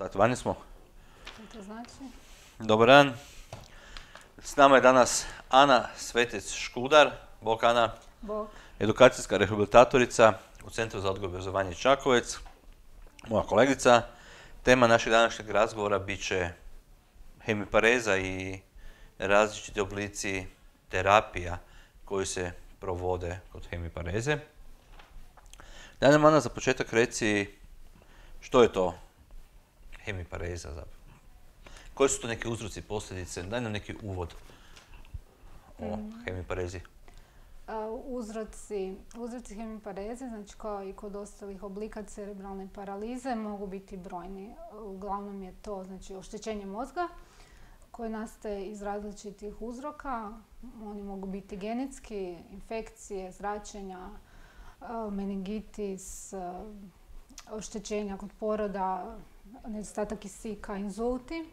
Sad vani smo. Što to znači? Dobar dan. S nama je danas Ana Svetec Škudar, bok Ana, Bog. edukacijska rehabilitatorica u Centru za odgoj i obrazovanje Čakovec, moja kolegica. Tema našeg današnjeg razgovora bit će hemipareza i različiti oblici terapija koji se provode kod hemipareze. Daj nam Ana za početak reci što je to hemipareza zapravo. Koji su to neki uzroci, posljedice? Daj nam neki uvod o hemiparezi. A, Uzroci, uzroci hemipareze, znači kao i kod ostalih oblika cerebralne paralize, mogu biti brojni. Uglavnom je to znači, oštećenje mozga koje nastaje iz različitih uzroka. Oni mogu biti genetski, infekcije, zračenja, meningitis, oštećenja kod poroda, nedostatak kisika, inzulti.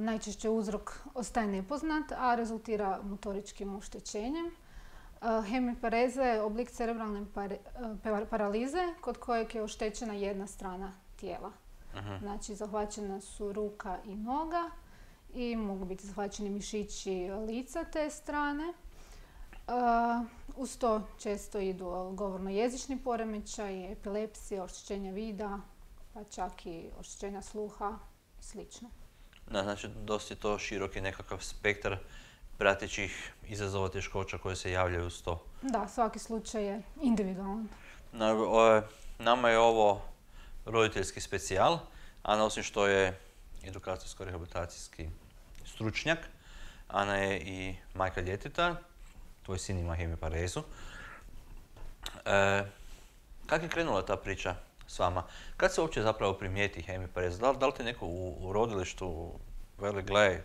Najčešće uzrok ostaje nepoznat, a rezultira motoričkim oštećenjem. Hemipareza je oblik cerebralne pa- paralize kod kojeg je oštećena jedna strana tijela. Mhm. Znači, zahvaćena su ruka i noga i mogu biti zahvaćeni mišići lica te strane. Uz to često idu govorno-jezični poremećaj, epilepsija, oštećenja vida, pa čak i oštećenja sluha i slično. Da, znači, dosta je to široki nekakav spektar pratećih izazova teškoća koje se javljaju uz to. Da, svaki slučaj je individualan. Na, o, nama je ovo roditeljski specijal, Ana osim što je edukacijsko-rehabilitacijski stručnjak, Ana je i majka djeteta, tvoj sin ima hemiparezu. E, kako je krenula ta priča s vama? Kad se uopće zapravo primijeti hemiparez? Da, da li te neko u, rodilištu veli, gle,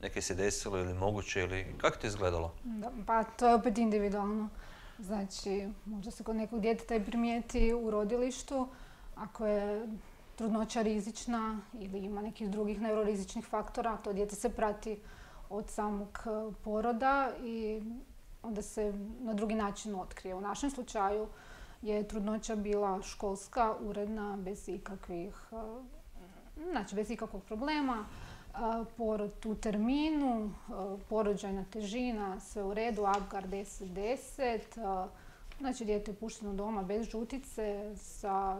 neke se desilo ili moguće ili kako ti je izgledalo? Da, pa to je opet individualno. Znači, možda se kod nekog djeteta i primijeti u rodilištu, ako je trudnoća rizična ili ima nekih drugih neurorizičnih faktora, to dijete se prati od samog e, poroda i onda se na drugi način otkrije. U našem slučaju je trudnoća bila školska, uredna, bez ikakvih, e, znači bez ikakvog problema. A, porod u terminu, a, porođajna težina, sve u redu, Apgar 10-10, a, znači dijete je pušteno doma bez žutice, sa,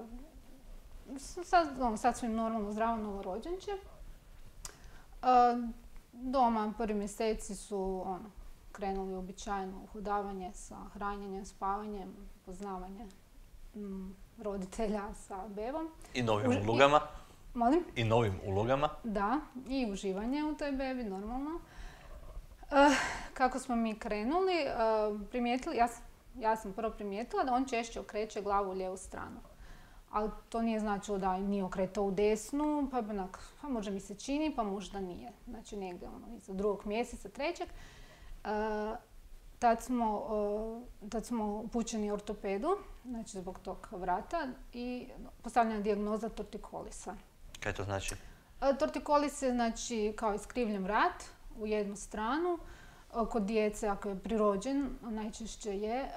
ono, sasvim normalno zdravo novorođenče. Doma prvi mjeseci su ono, krenuli uobičajeno uhodavanje sa hranjenjem, spavanjem, poznavanje mm, roditelja sa bevom. I novim Už- i- ulogama? Molim? I novim ulogama? Da, i uživanje u toj bebi, normalno. Eh, kako smo mi krenuli, eh, primijetili, ja, sam- ja sam prvo primijetila da on češće okreće glavu u lijevu stranu. Ali to nije značilo da nije okretao u desnu, pa onak, pa možda mi se čini, pa možda nije. Znači negdje ono, iza drugog mjeseca, trećeg. Eh, tad smo, eh, tad smo upućeni ortopedu, znači zbog tog vrata i postavljena dijagnoza tortikolisa. Kaj to znači? E, Tortikolis je znači kao iskrivljen vrat u jednu stranu. E, Kod djece, ako je prirođen, najčešće je, e,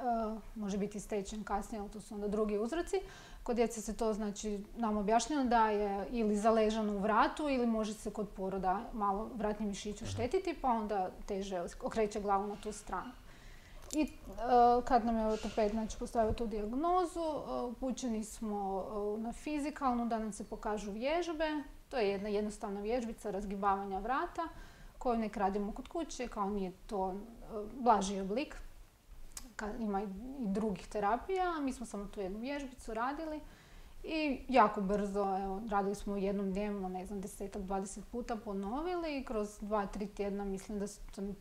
može biti stečen kasnije, ali to su onda drugi uzroci. Kod djece se to znači nam objašnjeno da je ili zaležano u vratu ili može se kod poroda malo vratni mišić oštetiti pa onda teže okreće glavu na tu stranu. I e, kad nam je ortoped znači, postavio tu dijagnozu, e, upućeni smo e, na fizikalnu da nam se pokažu vježbe. To je jedna jednostavna vježbica razgibavanja vrata koju nek radimo kod kuće, kao nije to blaži oblik. Ima i drugih terapija, mi smo samo tu jednu vježbicu radili. I jako brzo, evo, radili smo jednom dnevno, ne znam, desetak, dvadeset puta ponovili i kroz dva, tri tjedna mislim da sam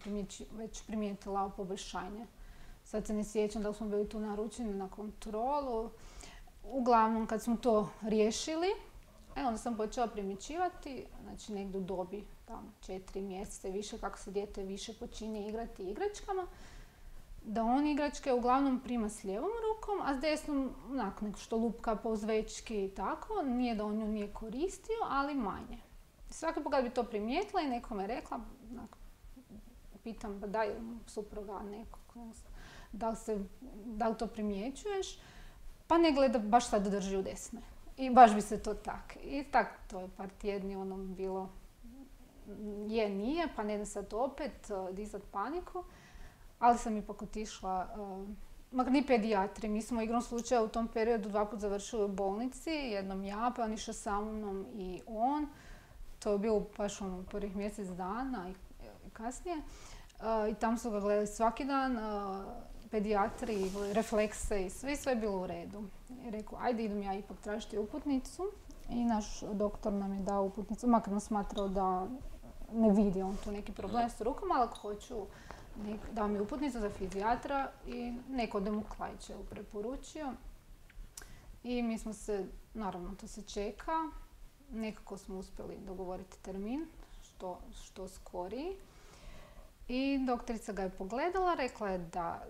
već primijetila poboljšanje. Sad se ne sjećam da li smo bili tu naručeni na kontrolu. Uglavnom, kad smo to riješili, e, onda sam počela primjećivati, znači negdje dobi, tamo četiri mjeseca više, kako se dijete više počinje igrati igračkama, da on igračke uglavnom prima s lijevom rukom, a s desnom onako što lupka po zvečki i tako. Nije da on nju nije koristio, ali manje. Svaki put bi to primijetila i nekome rekla, pitam pa daj supruga nekog, da li, se, da li to primjećuješ, pa ne gleda, baš sad drži u desne. I baš bi se to tak. I tak, to je par tjedni ono bilo, je, nije, pa ne sad opet uh, dizat paniku. Ali sam ipak otišla, uh, mak ni pedijatri, mi smo igrom slučaja u tom periodu dva put završili u bolnici, jednom ja, pa on išao sa mnom i on. To je bilo baš ono prvih mjesec dana i, i kasnije. Uh, I tam su ga gledali svaki dan, uh, pedijatri, reflekse i sve, sve je bilo u redu. I rekao, ajde idem ja ipak tražiti uputnicu. I naš doktor nam je dao uputnicu, makar nam smatrao da ne vidi on tu neki problem s rukom, ali ako hoću nek, dao mi uputnicu za fizijatra i neko da mu preporučio. I mi smo se, naravno to se čeka, nekako smo uspjeli dogovoriti termin, što, što skoriji. I doktorica ga je pogledala, rekla je da,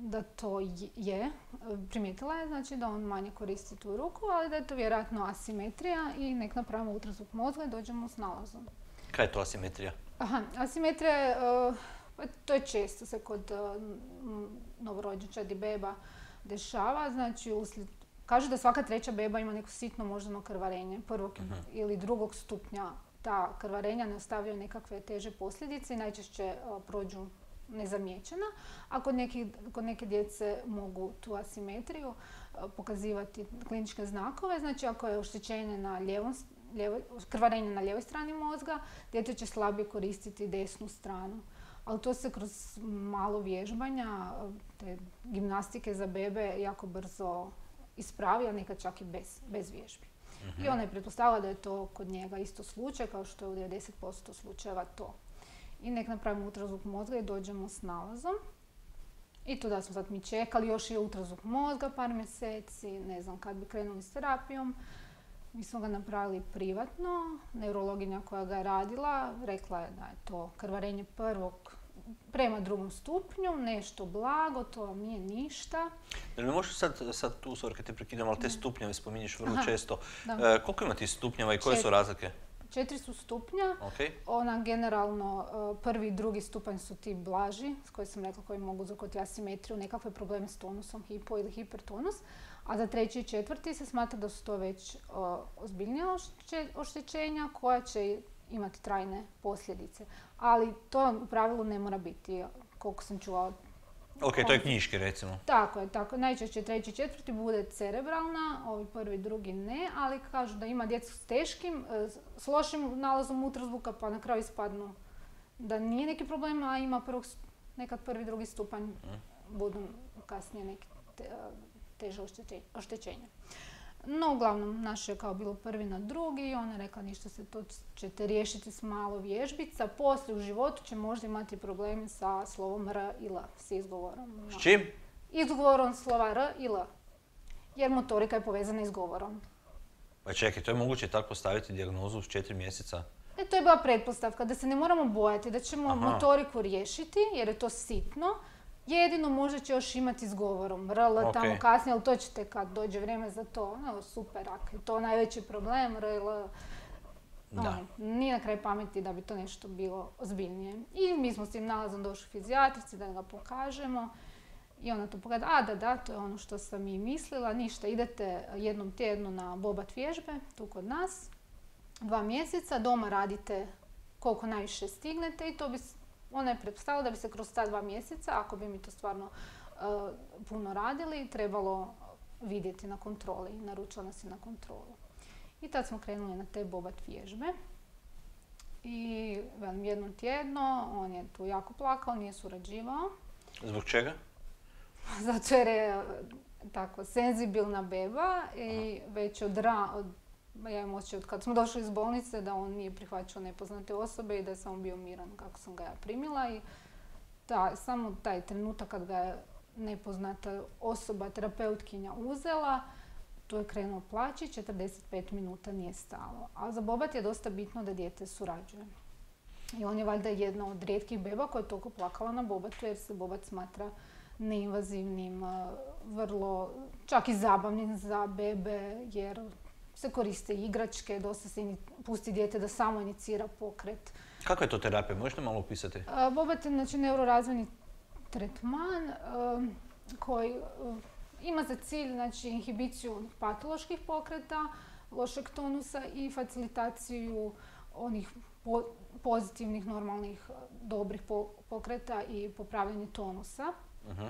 da to je, primijetila je znači da on manje koristi tu ruku, ali da je to vjerojatno asimetrija i nek napravimo ultrazvuk mozga i dođemo s nalazom. Kaj je to asimetrija? Aha, asimetrija je, uh, to je često se kod uh, novorođenčadi beba dešava, znači uslijed Kažu da svaka treća beba ima neko sitno moždano krvarenje prvog uh ili drugog stupnja. Ta krvarenja ne ostavljaju nekakve teže posljedice i najčešće uh, prođu nezamijećena, a kod, neki, kod neke djece mogu tu asimetriju uh, pokazivati kliničke znakove. Znači ako je oštećenje na ljevom, krvarenje na lijevoj strani mozga, dijete će slabije koristiti desnu stranu. Ali to se kroz malo vježbanja, te gimnastike za bebe jako brzo ispravi, a nekad čak i bez, bez vježbi. I ona je pretpostavila da je to kod njega isto slučaj, kao što je u 90% slučajeva to. I nek napravimo ultrazvuk mozga i dođemo s nalazom. I to da smo sad mi čekali, još je ultrazvuk mozga par mjeseci, ne znam kad bi krenuli s terapijom. Mi smo ga napravili privatno, neurologinja koja ga je radila rekla je da je to krvarenje prvog prema drugom stupnju, nešto blago, to vam nije ništa. Ne možeš sad, sad tu, sorry kad te prekidam, ali te stupnjeve spominješ vrlo često. E, koliko ima ti stupnjeva i koje su razlike? Četiri su stupnja. Ona generalno, e, prvi i drugi stupanj su ti blaži, s koji sam rekla koji mogu uzrokovati asimetriju, nekakve probleme s tonusom, hipo ili hipertonus. A za treći i četvrti se smatra da su to već ozbiljnije oštećenja koja će imati trajne posljedice. Ali to u pravilu ne mora biti, koliko sam čula Ok, to je knjiški recimo. Tako je, tako. Najčešće treći četvrti bude cerebralna, ovi prvi drugi ne, ali kažu da ima djecu s teškim, e, s lošim nalazom ultrazvuka pa na kraju ispadnu da nije neki problem, a ima prvog, nekad prvi, drugi stupanj mm. budu kasnije neki teže oštećenja. No, uglavnom, naš je kao bilo prvi na drugi i ona je rekla ništa se to ćete riješiti s malo vježbica. Poslije u životu će možda imati problemi sa slovom R i L, s izgovorom. S čim? Izgovorom slova R i L. Jer motorika je povezana izgovorom. Pa čekaj, to je moguće tako postaviti dijagnozu s četiri mjeseca? E, to je bila pretpostavka, da se ne moramo bojati, da ćemo motoriku riješiti, jer je to sitno Jedino možda će još imati s govorom, RL tamo kasnije, ali to ćete kad dođe vrijeme za to. No, super, ako je to najveći problem, RL, da. nije na kraj pameti da bi to nešto bilo ozbiljnije. I mi smo s tim nalazom došli fizijatrici da ga pokažemo. I ona to pogleda, a da, da, to je ono što sam i mislila, ništa, idete jednom tjednu na bobat vježbe, tu kod nas, dva mjeseca, doma radite koliko najviše stignete i to bi ona je pretpostavila da bi se kroz ta dva mjeseca, ako bi mi to stvarno uh, puno radili, trebalo vidjeti na kontroli. Naručila nas je na kontrolu. I tad smo krenuli na te bobat vježbe. I velim, jednom tjedno, on je tu jako plakao, nije surađivao. Zbog čega? Zato jer je tako senzibilna beba i već od, ra, od ja imam osjećaj od kad smo došli iz bolnice da on nije prihvaćao nepoznate osobe i da je samo bio miran kako sam ga ja primila i ta, samo taj trenutak kad ga je nepoznata osoba, terapeutkinja uzela, tu je krenuo plaći, 45 minuta nije stalo. A za Bobat je dosta bitno da dijete surađuje. I on je valjda jedna od rijetkih beba koja je toliko plakala na Bobatu jer se Bobat smatra neinvazivnim, vrlo čak i zabavnim za bebe jer se koriste igračke, dosta se pusti dijete da samo inicira pokret. Kako je to terapija? Možete malo opisati? Bobat je znači, neurorazvojni tretman koji ima za cilj znači, inhibiciju patoloških pokreta, lošeg tonusa i facilitaciju onih pozitivnih, normalnih, dobrih pokreta i popravljanje tonusa. Mhm.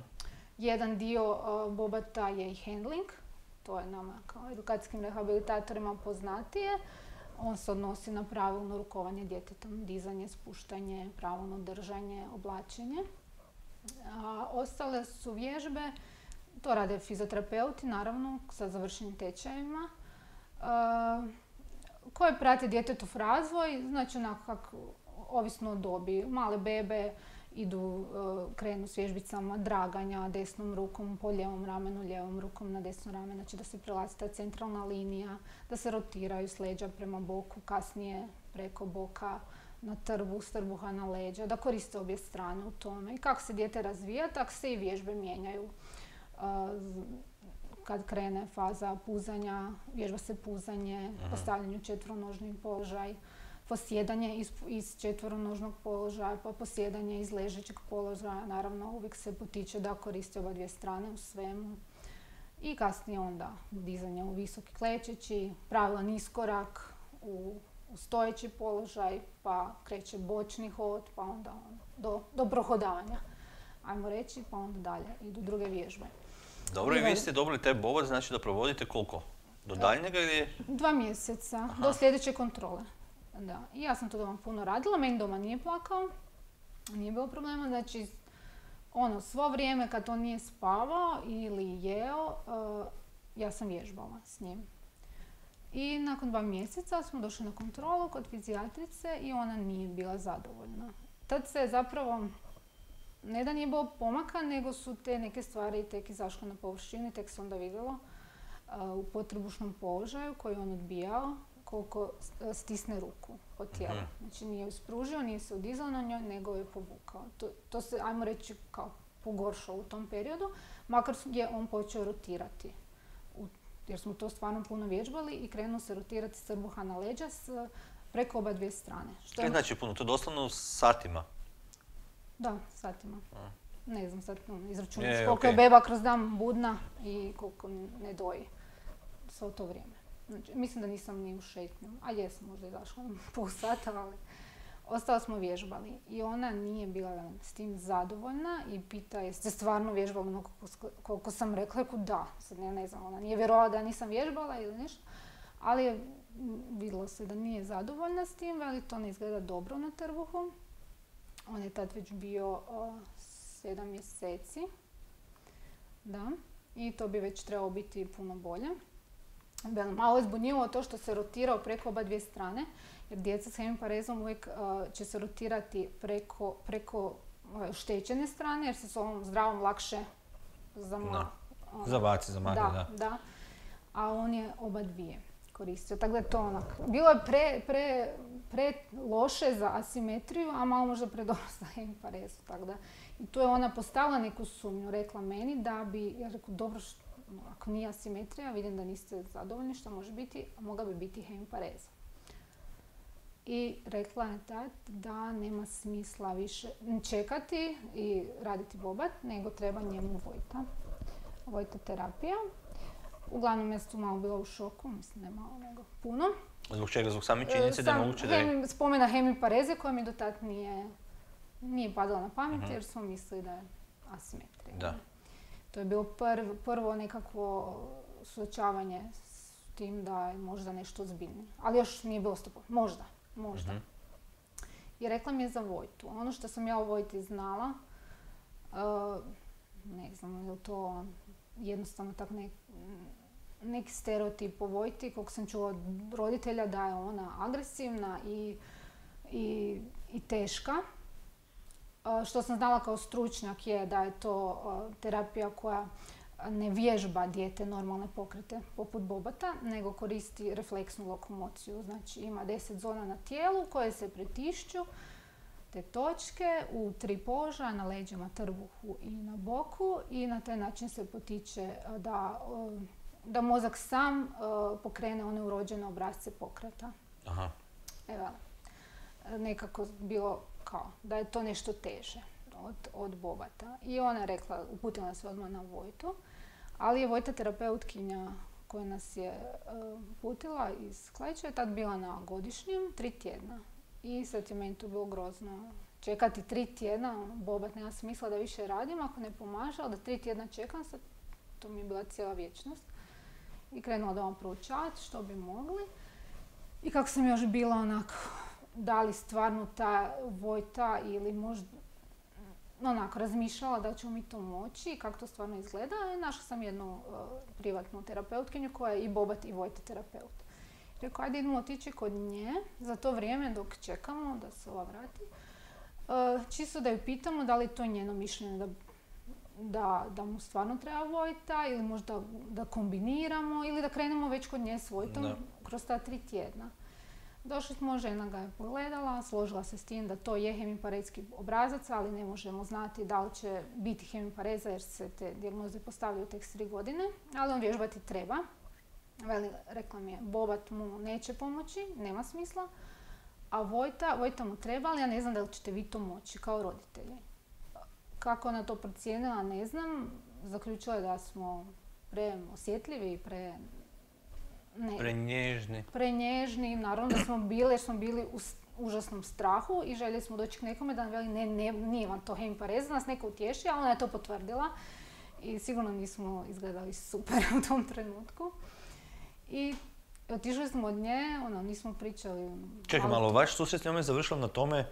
Jedan dio bobata je i handling, to je nama kao edukacijskim rehabilitatorima poznatije. On se odnosi na pravilno rukovanje djetetom, dizanje, spuštanje, pravilno držanje, oblačenje. A ostale su vježbe, to rade fizioterapeuti naravno sa završenim tečajima, koje prate djetetov razvoj, znači onako kako, ovisno o dobi. Male bebe idu, krenu s vježbicama draganja desnom rukom po lijevom ramenu, lijevom rukom na desno rame, znači da se prelazi ta centralna linija, da se rotiraju s leđa prema boku, kasnije preko boka na trbu, s trbuha na leđa, da koriste obje strane u tome. I kako se dijete razvija, tako se i vježbe mijenjaju. Kad krene faza puzanja, vježba se puzanje, Aha. postavljanje u četvronožni položaj, posjedanje iz, iz četvronožnog položaja, pa posjedanje iz ležećeg položaja. Naravno, uvijek se potiče da koristi oba dvije strane u svemu. I kasnije onda dizanje u visoki klečeći, pravilan iskorak u u stojeći položaj, pa kreće bočni hod, pa onda do, do prohodavanja. Ajmo reći, pa onda dalje idu druge vježbe. Dobro, i vi ste dobili taj bobot, znači da provodite koliko? Do daljnjega ili? Dva mjeseca, do sljedeće kontrole. Da. I ja sam to doma puno radila, meni doma nije plakao, nije bilo problema, znači ono, svo vrijeme kad on nije spavao ili jeo, uh, ja sam vježbala s njim. I nakon dva mjeseca smo došli na kontrolu kod fizijatrice i ona nije bila zadovoljna. Tad se zapravo, ne da nije bilo pomaka, nego su te neke stvari tek izašle na površinu tek se onda vidjelo u potrebušnom položaju koji on odbijao koliko stisne ruku od tijela. Mhm. Znači nije uspružio, nije se udizao na njoj, nego je povukao. To, to se, ajmo reći, kao pogoršao u tom periodu, makar je on počeo rotirati jer smo to stvarno puno vježbali i krenuo se rotirati s trbuha na leđa s, preko oba dvije strane. Što je znači puno? To doslovno satima? Da, satima. Ne znam sad no, koliko je beba kroz dan budna i koliko ne doji svo to vrijeme. Znači, mislim da nisam ni u šetnju, a jesam možda izašla pol sata, ali Ostalo smo vježbali i ona nije bila s tim zadovoljna i pita jeste stvarno vježbali ono koliko, sam rekla, rekao da, sad ne, ne znam, ona nije vjerovala da nisam vježbala ili nešto, ali je vidjelo se da nije zadovoljna s tim, ali to ne izgleda dobro na trbuhu. On je tad već bio sedam mjeseci, da, i to bi već trebalo biti puno bolje. Malo je zbunjivo to što se rotirao preko oba dvije strane, jer djeca s hemiparezom uvijek uh, će se rotirati preko, preko uh, štećene strane, jer se s ovom zdravom lakše zama, no. Ono, Zabaci, zamagni, da, da. da. A on je oba dvije koristio. Tako da je to onak, bilo je pre, pre, pre loše za asimetriju, a malo možda predobro za hemiparezu. Tako da, i tu je ona postavila neku sumnju, rekla meni da bi, ja rekao, dobro, ako nije asimetrija, vidim da niste zadovoljni što može biti, mogla bi biti hemipareza i rekla je tad da nema smisla više čekati i raditi bobat, nego treba njemu vojta. Vojta terapija. Uglavnom ja tu malo bila u šoku, mislim ne malo nego puno. Zbog čega? Zbog same činjenice da je moguće da je... Spomena hemipareze koja mi do tad nije, nije padala na pamet uh jer smo mislili da je asimetrija. Da. To je bilo prvo nekakvo suočavanje s tim da je možda nešto ozbiljnije. Ali još nije bilo stopo. Možda možda. mm I rekla mi je za Vojtu. Ono što sam ja o Vojti znala, uh, ne znam, je to jednostavno tak ne, neki stereotip o Vojti, kog sam čula od roditelja da je ona agresivna i, i, i teška. Što sam znala kao stručnjak je da je to terapija koja ne vježba dijete normalne pokrete poput bobata, nego koristi refleksnu lokomociju. Znači ima deset zona na tijelu koje se pretišću te točke u tri poža, na leđima, trbuhu i na boku i na taj način se potiče da, da mozak sam pokrene one urođene obrazce pokreta. Aha. Evo, nekako bilo kao da je to nešto teže od, od bobata. I ona je rekla, uputila se odmah na Vojtu. Ali je Vojta terapeutkinja koja nas je e, putila iz Kleća je tad bila na godišnjem, tri tjedna. I sad je meni to bilo grozno. Čekati tri tjedna, ono, bobat, nema smisla da više radim ako ne pomaže, ali da tri tjedna čekam, sad to mi je bila cijela vječnost. I krenula da vam proučavati što bi mogli. I kako sam još bila onak, da li stvarno ta Vojta ili možda onako razmišljala da ću mi to moći i kako to stvarno izgleda. Našla sam jednu uh, privatnu terapeutkinju koja je i Bobat i Vojta terapeut. Rekao, ajde idemo otići kod nje za to vrijeme dok čekamo da se ova vrati. Uh, čisto da ju pitamo da li je to njeno mišljenje da, da, da mu stvarno treba Vojta ili možda da kombiniramo ili da krenemo već kod nje s Vojtom kroz ta tri tjedna. Došli smo, žena ga je pogledala, složila se s tim da to je hemiparetski obrazac, ali ne možemo znati da li će biti hemipareza jer se te dijagnoze postavljaju tek s tri godine, ali on vježbati treba. Veli, rekla mi je, Bobat mu neće pomoći, nema smisla, a Vojta, Vojta mu treba, ali ja ne znam da li ćete vi to moći kao roditelji. Kako ona to procijenila, ne znam. Zaključila je da smo preosjetljivi i pre... Ne, Prenježni. prenježni, naravno da smo bili, jer smo bili u užasnom strahu i željeli smo doći k nekome da nam veli ne, ne, nije vam to hemipareza, da nas neko utješi, a ona je to potvrdila i sigurno nismo izgledali super u tom trenutku. I otišli smo od nje, ono, nismo pričali. Čekaj malo, vaš susret s njome je završila na tome,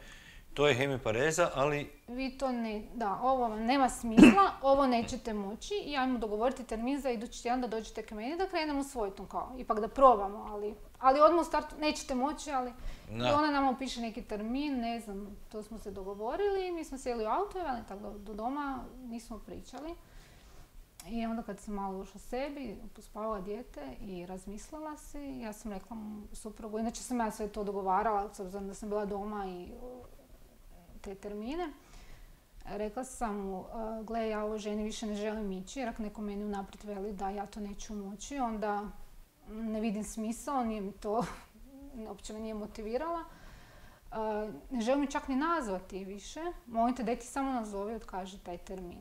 to je hemipareza, ali Vi to ne, da, ovo vam nema smisla, ovo nećete moći i ajmo dogovoriti termin za idući tjedan da dođete k meni da krenemo s Vojtom kao, ipak da probamo, ali, ali odmah u startu nećete moći, ali Da. i ona nama upiše neki termin, ne znam, to smo se dogovorili mi smo sjeli u auto i veli, tako do, do doma nismo pričali. I onda kad sam malo ušla sebi, pospavala dijete i razmislila si, ja sam rekla mu suprugu, inače sam ja sve to dogovarala, s obzirom da sam bila doma i te termine. Rekla sam mu, uh, gle, ja ovoj ženi više ne želim ići, jer ako neko meni unaprijed veli da ja to neću moći, onda ne vidim smisao, nije mi to, uopće me nije motivirala. Uh, ne želim čak ni nazvati više, molim te ti samo nazovi i otkaži taj termin.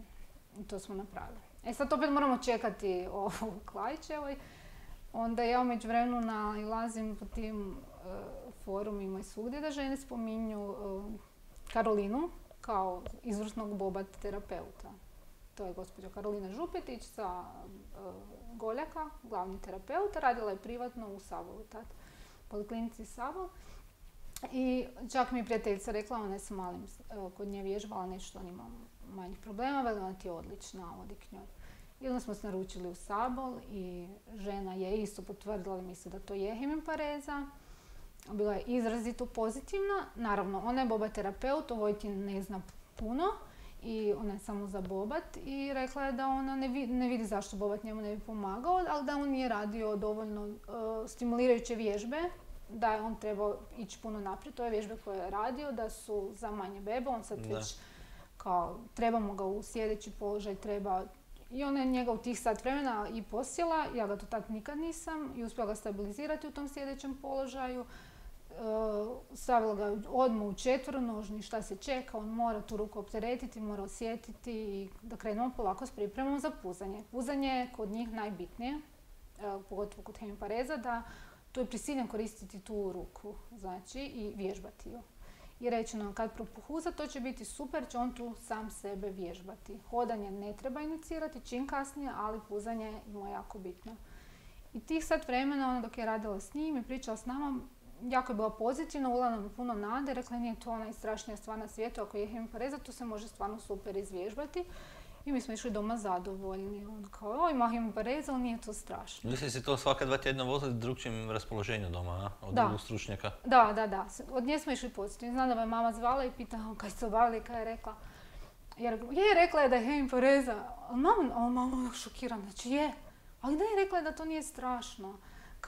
I to smo napravili. E sad opet moramo čekati ovu Klajićevoj. Onda ja umeđu vremenu nalazim po tim uh, forumima i svugdje da žene spominju Karolinu kao izvrsnog bobat terapeuta. To je gospođa Karolina Župetić sa uh, Goljaka, glavni terapeut. Radila je privatno u Savolu tad, poliklinici Savol. I čak mi je prijateljica rekla, ona je sa malim uh, kod nje vježbala nešto, on ima manjih problema, veli ona ti je odlična, odi k njoj. I onda smo se naručili u Sabol i žena je isto potvrdila mi se da to je hemipareza. Bila je izrazito pozitivna. Naravno, ona je boba terapeut, o Vojti ne zna puno i ona je samo za bobat i rekla je da ona ne, vi- ne vidi zašto bobat njemu ne bi pomagao, ali da on nije radio dovoljno uh, stimulirajuće vježbe, da je on trebao ići puno naprijed. To je vježbe koje je radio, da su za manje bebe, on sad Da. već kao trebamo ga u sljedeći položaj, treba i ona je njega u tih sat vremena i posjela, ja ga to tad nikad nisam i uspjela ga stabilizirati u tom sljedećem položaju. E, stavila ga odmah u četvrnožni, šta se čeka, on mora tu ruku opteretiti, mora osjetiti i da krenemo polako s pripremom za puzanje. Puzanje je kod njih najbitnije, e, pogotovo kod hemipareza, da tu je prisiljen koristiti tu ruku, znači i vježbati ju. I rečeno kad propuhuza to će biti super, će on tu sam sebe vježbati. Hodanje ne treba inicirati čim kasnije, ali puzanje je jako bitno. I tih sat vremena, ona dok je radila s njim i pričala s nama, jako je bila pozitivna, ula nam je puno nade, rekla je nije to najstrašnija stvar na svijetu, ako je hemipareza, to se može stvarno super izvježbati. I mi smo išli doma zadovoljni. On kao, oj, ima hemipareza, ali nije to strašno. vi ste se to svaka dva tjedna vozili s drugčijim raspoloženju doma, a? Od Da. drugog stručnjaka. Da, da, da. Od nje smo išli pozitivni. Znam da me mama zvala i pitala kaj ste obavili, kaj je rekla. Rekla, je, rekla je da je hemipareza. A mama, a mama šokirana, znači je. Ali da je rekla je da to nije strašno.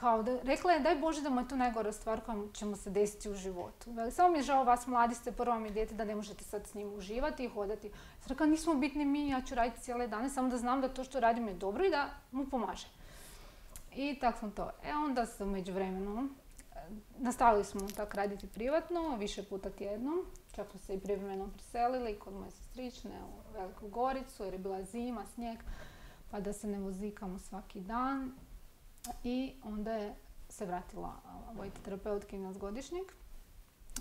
Kao da, rekla je daj Bože da mu je to najgora stvar koja će se desiti u životu. Veli, samo mi je žao vas mladi ste, prvo mi je dijete da ne možete sad s njim uživati i hodati. Sam rekla, nismo bitni mi, ja ću raditi cijele dane, samo da znam da to što radim je dobro i da mu pomaže. I tako smo to. E onda se u međuvremenu e, nastavili smo tak raditi privatno, više puta tjednom. Čak smo se i privremeno preselili kod moje sestrične u Veliku Goricu jer je bila zima, snijeg, pa da se ne vozikamo svaki dan. I onda je se vratila Vojta terapeutkinja s godišnjeg.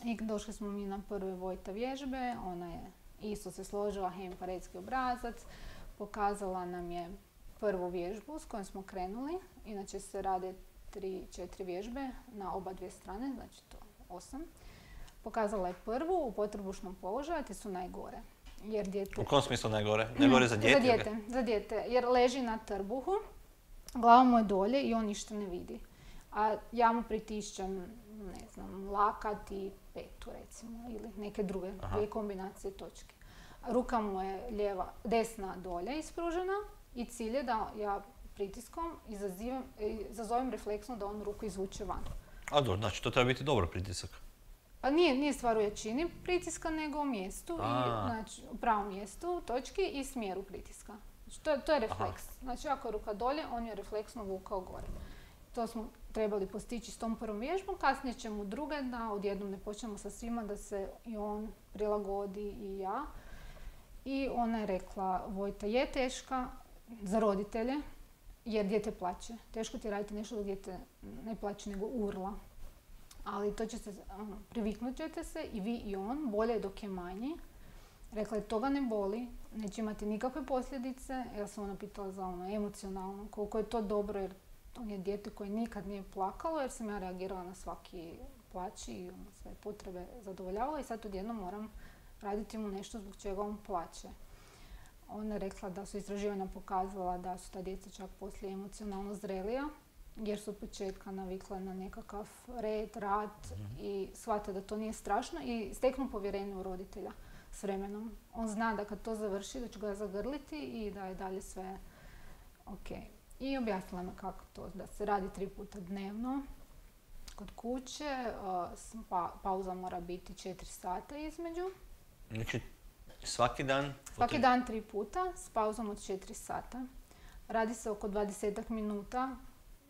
I došli smo mi na prve Vojta vježbe, ona je isto se složila hemiparetski obrazac, pokazala nam je prvu vježbu s kojom smo krenuli. Inače se rade tri, četiri vježbe na oba dvije strane, znači to osam. Pokazala je prvu u potrebušnom položaju, te su najgore. Jer dijete... U kom smislu najgore? Najgore za dijete? Za dijete, za dijete. Jer leži na trbuhu, glava mu je dolje i on ništa ne vidi. A ja mu pritišćem, ne znam, lakat i petu recimo, ili neke druge dvije kombinacije točke. Ruka mu je lijeva, desna dolje ispružena i cilj je da ja pritiskom izazovem refleksno da on ruku izvuče van. A dobro, znači to treba biti dobro pritisak. Pa nije, nije stvar u jačini pritiska, nego u mjestu, i, znači u pravom mjestu, točki i smjeru pritiska. Znači, to, je, to je refleks. Znači ako je ruka dolje, on je refleksno vukao gore. To smo trebali postići s tom prvom vježbom, kasnije ćemo druge da odjednom ne počnemo sa svima da se i on prilagodi i ja. I ona je rekla, Vojta je teška za roditelje, jer dijete plaće. Teško ti je raditi nešto dok dijete ne plaće, nego urla. Ali to će se, ono, priviknut ćete se i vi i on, bolje dok je manji. Rekla je, toga ne boli, neće imati nikakve posljedice. Ja sam ona pitala za ono emocionalno, koliko je to dobro, jer on je dijete koje nikad nije plakalo, jer sam ja reagirala na svaki plać i ono, sve potrebe zadovoljavala i sad odjedno moram raditi mu nešto zbog čega on plaće. Ona je rekla da su istraživanja pokazala da su ta djeca čak poslije emocionalno zrelija, jer su od početka navikle na nekakav red, rad mhm. i shvate da to nije strašno i steknu povjerenje u roditelja s vremenom. On zna da kad to završi da ću ga zagrliti i da je dalje sve ok. I objasnila me kako to, da se radi tri puta dnevno kod kuće, pa, pauza mora biti četiri sata između. Znači Svaki dan? Svaki dan tri puta s pauzom od četiri sata. Radi se oko 20 minuta,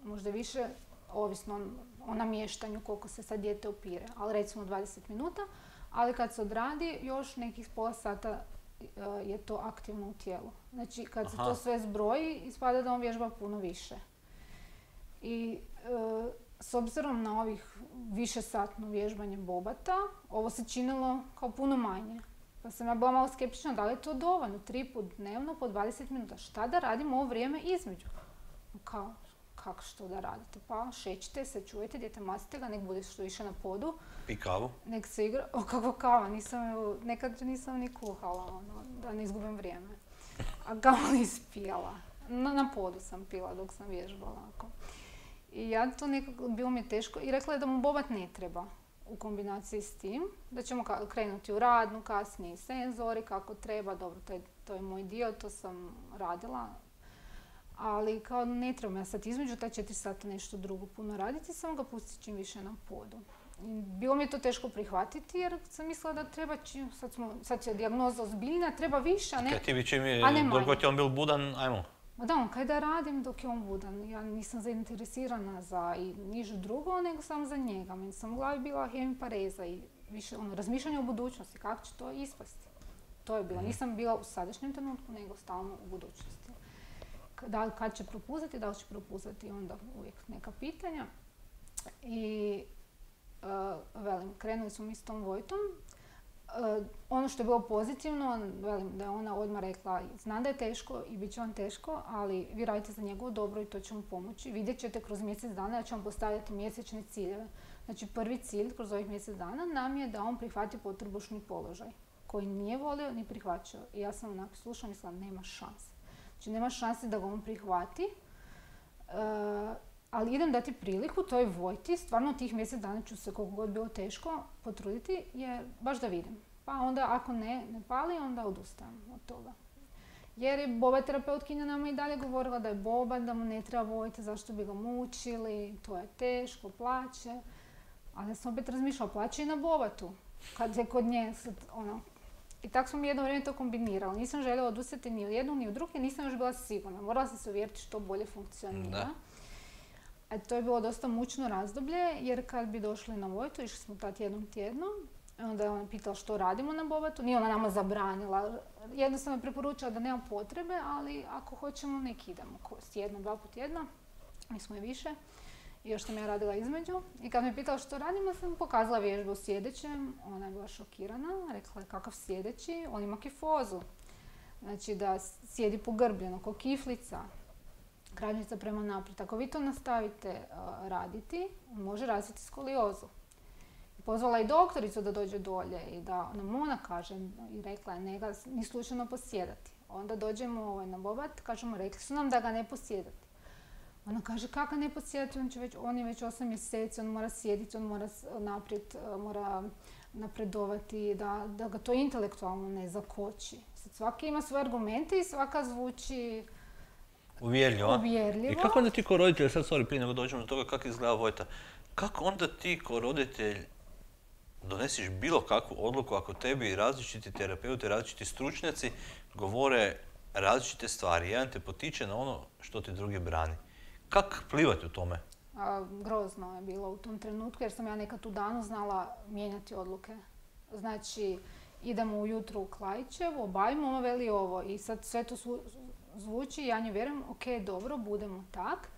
možda više, ovisno o namještanju koliko se sad dijete opire, ali recimo 20 minuta. Ali kad se odradi, još nekih pola sata e, je to aktivno u tijelu. Znači kad se to sve zbroji, ispada da on vježba puno više. I e, s obzirom na ovih više satno vježbanje bobata, ovo se činilo kao puno manje. Pa sam ja bila malo skeptična da li je to dovoljno, tri put dnevno po 20 minuta. Šta da radimo ovo vrijeme između? Kao, kako što da radite? Pa šećite se, čujete, djete masite ga, nek bude što više na podu. I kavu? Nek se igra, o kako kava, nisam, nekad nisam ni kuhala, ono, da ne izgubim vrijeme. A kavu ispijala. Na, na podu sam pila dok sam vježbala. I ja to nekako, bilo mi je teško i rekla je da mu bobat ne treba u kombinaciji s tim, da ćemo krenuti u radnu, kasnije senzori kako treba, dobro, to je, to je moj dio, to sam radila, ali kao ne trebam ja sad između ta četiri sata nešto drugo puno raditi, samo ga pustiti čim više na podu. Bilo mi je to teško prihvatiti jer sam mislila da treba, čim, sad, smo, sad je dijagnoza ozbiljna, treba više, a ne, Kaj ti bi čim je, dok je on bil budan, ajmo. Ma da, on kaj da radim dok je on budan. Ja nisam zainteresirana za i nižu drugo, nego sam za njega. Meni sam u glavi bila hemipareza i više ono, razmišljanje o budućnosti, kako će to ispasti. To je bilo. Mhm. Nisam bila u sadašnjem trenutku, nego stalno u budućnosti. Da, kad će propuzati, da li će propuzati, onda uvijek neka pitanja. I uh, velim, krenuli smo mi s tom Vojtom Uh, ono što je bilo pozitivno, velim da je ona odmah rekla, zna da je teško i bit će vam teško, ali vi radite za njegovo dobro i to će mu pomoći. Vidjet ćete kroz mjesec dana da će vam postavljati mjesečne ciljeve. Znači prvi cilj kroz ovih mjesec dana nam je da on prihvati potrebušni položaj koji nije volio ni prihvaćao. I ja sam onako slušala i nema šanse. Znači nema šanse da ga on prihvati. Uh, ali idem dati priliku toj Vojti, stvarno tih mjesec dana ću se koliko god bilo teško potruditi, jer baš da vidim. Pa onda ako ne, ne pali, onda odustajem od toga. Jer je Boba terapeutkinja nama i dalje govorila da je Boba, da mu ne treba Vojti, zašto bi ga mučili, to je teško, plaće. Ali ja sam opet razmišljala, plaće i na Bobatu. Kad je kod nje sad, ono, i tako smo mi jedno vrijeme to kombinirali. Nisam željela odustati ni u jednu ni u drugu, nisam još bila sigurna. Morala sam se uvjeriti što bolje funkcionira. E, to je bilo dosta mučno razdoblje, jer kad bi došli na Vojtu, išli smo tad jednom tjednom, onda je ona pitala što radimo na Bobatu, nije ona nama zabranila, jednostavno je preporučila da nema potrebe, ali ako hoćemo nek idemo, jednom, dva put tjedna. mi smo i više. I još sam ja radila između. I kad me pitala što radimo, sam pokazala vježbu u sjedećem. Ona je bila šokirana. Rekla je kakav sjedeći, on ima kifozu. Znači da sjedi pogrbljeno, ko kiflica, kraljica prema naprijed. Ako vi to nastavite raditi, on može razviti skoliozu. Pozvala i doktoricu da dođe dolje i da nam ona kaže i rekla je ne ga ni slučajno posjedati. Onda dođemo ovaj, na bobat, kažemo rekli su nam da ga ne posjedati. Ona kaže kako ne posjedati, on, će već, on je već 8 mjeseci, on mora sjediti, on mora naprijed, mora napredovati, da, da ga to intelektualno ne zakoči. Sad svaki ima svoje argumente i svaka zvuči uvjerljivo. uvjerljivo. I kako onda ti ko roditelj, sad sorry, prije nego dođemo do toga kako izgleda Vojta, kako onda ti ko roditelj donesiš bilo kakvu odluku ako tebi različiti terapeuti, različiti stručnjaci govore različite stvari. Jedan te potiče na ono što ti drugi brani. Kak plivati u tome? grozno je bilo u tom trenutku jer sam ja nekad u danu znala mijenjati odluke. Znači, idemo ujutro u Klajčev, obavimo ovo, veli ovo i sad sve to zvuči, ja nju vjerujem, ok, dobro, budemo tak.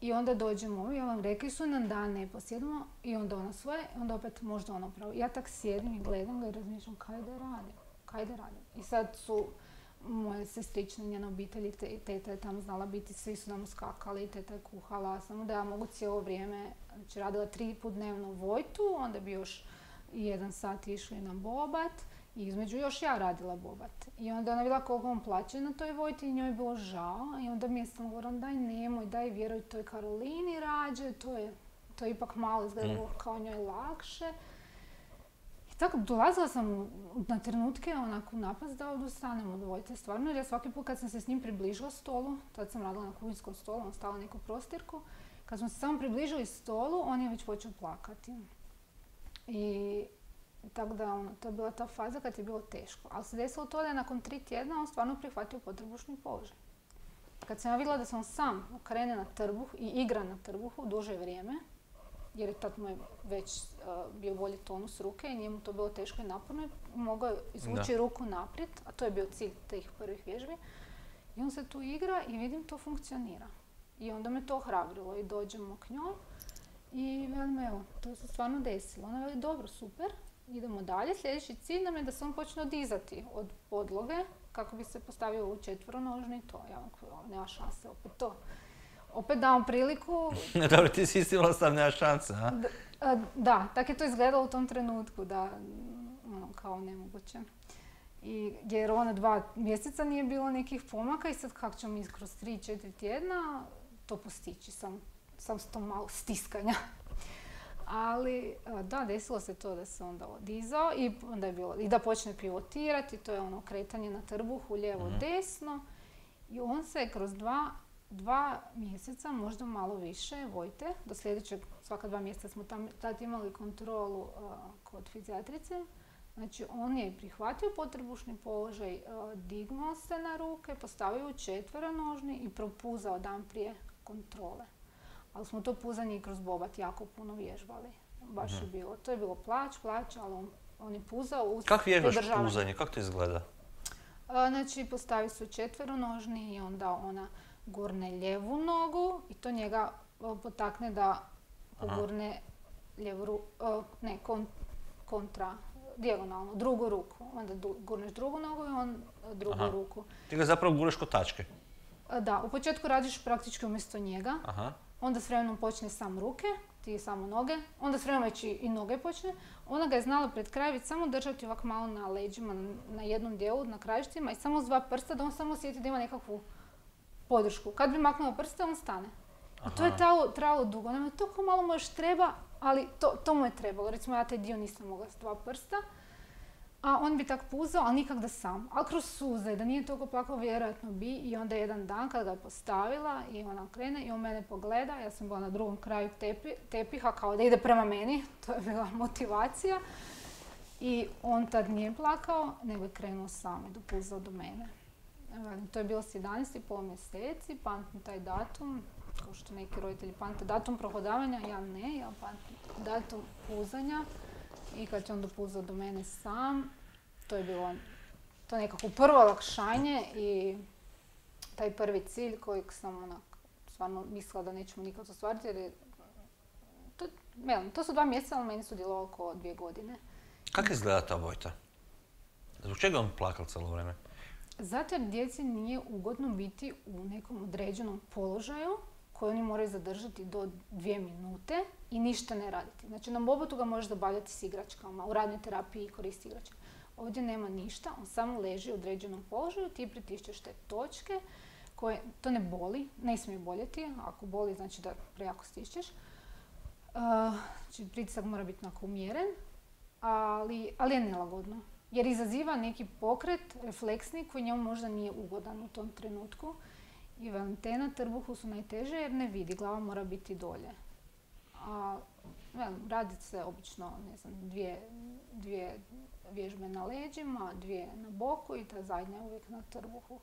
I onda dođemo ja vam rekli su nam da ne posjedimo i onda ona svoje, onda opet možda ono pravo. Ja tak sjedim i gledam ga i razmišljam kaj da radim, kaj da radim. I sad su moje sestrične, njena obitelji, te, teta je tamo znala biti, svi su nam skakali, teta je kuhala, samo da ja mogu cijelo vrijeme, znači radila tri put dnevno Vojtu, onda bi još jedan sat išli na bobat i između još ja radila bobat. I onda ona bila koliko on plaće na toj Vojti i njoj je bilo žao. I onda mi je sam govorom daj nemoj, daj vjeruj toj Karolini rađe, to je, to je ipak malo izgledalo mm. kao njoj lakše. Tako dolazila sam na trenutke onako napast da odustanem od Vojte stvarno jer ja svaki put kad sam se s njim približila stolu, tad sam radila na kuhinskom stolu, on stala neku prostirku, kad smo se samo približili stolu, on je već počeo plakati. I tako da, ono, to je bila ta faza kad je bilo teško. Ali se desilo to da je nakon tri tjedna on stvarno prihvatio potrbušni položaj. Kad sam ja vidjela da sam sam okrene na trbuh i igra na trbuhu duže vrijeme, jer je tad mu je već uh, bio bolji tonus ruke i njemu to bilo teško i naporno, mogao je izvući ruku naprijed, a to je bio cilj tih prvih vježbi. I on se tu igra i vidim to funkcionira. I onda me to ohrabrilo i dođemo k njoj i velim, evo, to se stvarno desilo. Ona veli, dobro, super, idemo dalje. Sljedeći cilj nam je da se on počne odizati od podloge kako bi se postavio u četvronožni to. Ja nema šanse, opet to. Opet dam priliku... Dobro, ti si istila stav, nema šanse, a? Da, da, tako je to izgledalo u tom trenutku, da, ono, kao nemoguće. I, jer ona dva mjeseca nije bilo nekih pomaka i sad kako ćemo mi kroz tri, četiri tjedna to postići, sam, sam s tom malo stiskanja. Ali da, desilo se to da se onda odizao i onda je bilo i da počne pivotirati, to je ono kretanje na trbuhu lijevo mhm. desno. I on se kroz dva, dva mjeseca, možda malo više, vojte, do sljedećeg, svaka dva mjeseca smo tam, tad imali kontrolu kod fizijatrice. Znači on je prihvatio potrebušni položaj, dignuo se na ruke, postavio četveronožni i propuzao dan prije kontrole ali smo to puzanje i kroz bobat jako puno vježbali. Baš je mhm. bilo. To je bilo plać, plać, ali on, on je puzao uz Kako vježbaš puzanje? Kako to izgleda? znači, postavi se četveronožni i onda ona gurne lijevu nogu i to njega potakne da pogurne lijevu ne, kontra, dijagonalno, drugu ruku. Onda gurneš drugu nogu i on drugu ruku. Ti ga zapravo gureš kod tačke? Da, u početku radiš praktički umjesto njega. Aha onda s vremenom počne sam ruke, ti samo noge, onda s vremenom već i, noge počne. Ona ga je znala pred kraj već samo držati ovako malo na leđima, na jednom dijelu, na krajištima i samo s dva prsta da on samo osjeti da ima nekakvu podršku. Kad bi maknuo prste, on stane. A to je trajalo, trajalo dugo. Nama to malo mu još treba, ali to, to mu je trebalo. Recimo ja taj dio nisam mogla s dva prsta a on bi tak puzao, ali nikak da sam. Ali kroz suze, da nije toliko plakao, vjerojatno bi. I onda jedan dan kad ga je postavila i ona krene i on mene pogleda, ja sam bila na drugom kraju tepi, tepiha kao da ide prema meni, to je bila motivacija. I on tad nije plakao, nego je krenuo sam i dopuzao do mene. To je bilo s 11,5 mjeseci, pamtim taj datum, kao što neki roditelji pamte datum prohodavanja, ja ne, ja pamtim datum puzanja. I kad je on dopuzao do mene sam, to je bilo to nekako prvo olakšanje i taj prvi cilj kojeg sam onak stvarno mislila da nećemo nikad ostvariti jer je, to, velim, to su dva mjeseca, ali meni su djelovalo oko dvije godine. Kako izgleda ta Vojta? Zbog čega on plakao cijelo vrijeme? Zato djeci nije ugodno biti u nekom određenom položaju koji oni moraju zadržati do dvije minute i ništa ne raditi. Znači na mobotu ga možeš zabavljati s igračkama, u radnoj terapiji koristi igračke. Ovdje nema ništa, on samo leži u određenom položaju, ti pritišćeš te točke koje, to ne boli, ne smije boljeti, ako boli znači da prejako stišćeš. Uh, znači pritisak mora biti onako umjeren, ali, ali je nelagodno. Jer izaziva neki pokret, refleksni, koji njemu možda nije ugodan u tom trenutku. I valentena trbuhu su najteže jer ne vidi, glava mora biti dolje. A radi se obično, ne znam, dvije, dvije vježbe na leđima, dvije na boku i ta zadnja uvijek na trbuhu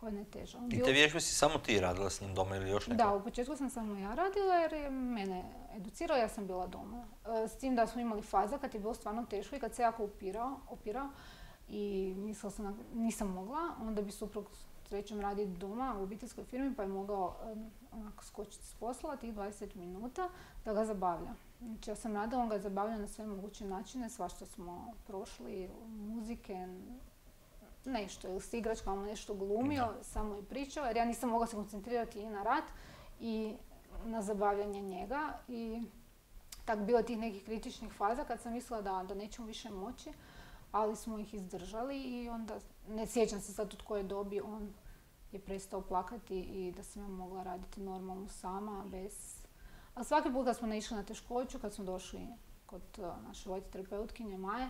koja je najteža. I te vježbe si samo ti radila s njim doma ili još neko? Da, u početku sam samo ja radila jer je mene educirao, ja sam bila doma. E, S tim da smo imali faza kad je bilo stvarno teško i kad se jako opirao, opirao i mislila sam, da nisam mogla, onda bi suprug srećom radi doma u obiteljskoj firmi pa je mogao onako skočiti s posla tih 20 minuta da ga zabavlja. Znači ja sam radila, on ga je zabavljao na sve moguće načine, svašta smo prošli, muzike, nešto, ili s igračkama nešto glumio, Da. samo je pričao, jer ja nisam mogla se koncentrirati i na rad i na zabavljanje njega i tak bilo tih nekih kritičnih faza kad sam mislila da, da nećemo više moći, ali smo ih izdržali i onda, ne sjećam se sad od koje dobi on je prestao plakati i da sam ja mogla raditi normalno sama, bez... A svaki put kad smo naišli na teškoću, kad smo došli kod naše vojte terapeutkinje Maje,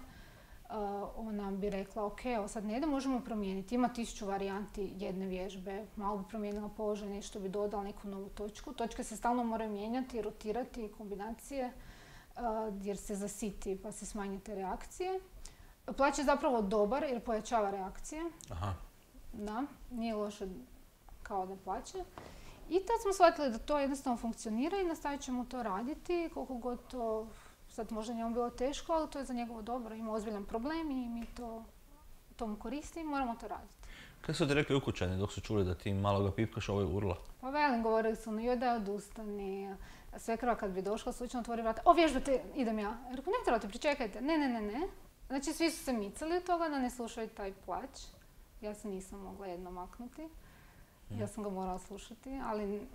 ona bi rekla, ok, ovo sad ne ide, možemo promijeniti. Ima tisuću varijanti jedne vježbe, malo bi promijenila položaj, nešto bi dodala neku novu točku. Točke se stalno moraju mijenjati, rotirati, kombinacije, uh, jer se zasiti pa se smanje te reakcije. Plać je zapravo dobar jer pojačava reakcije. Aha. Da, nije loše kao da plaće. I tad smo shvatili da to jednostavno funkcionira i nastavit ćemo to raditi koliko god to sad možda njemu bilo teško, ali to je za njegovo dobro. Ima ozbiljan problem i mi to, to mu koristimo i moramo to raditi. Kako su ti rekli ukućani dok su čuli da ti malo ga pipkaš, ovo je urla? Pa velim, govorili su mi joj da odustani. Svekrva kad bi došla, slučajno otvori vrata, o vježbate, idem ja. Ja Rekao, ne trebate, pričekajte. Ne, ne, ne, ne. Znači, svi su se micali od toga da ne slušaju taj plać. Ja se nisam mogla jedno maknuti. Ja sam ga morala slušati, ali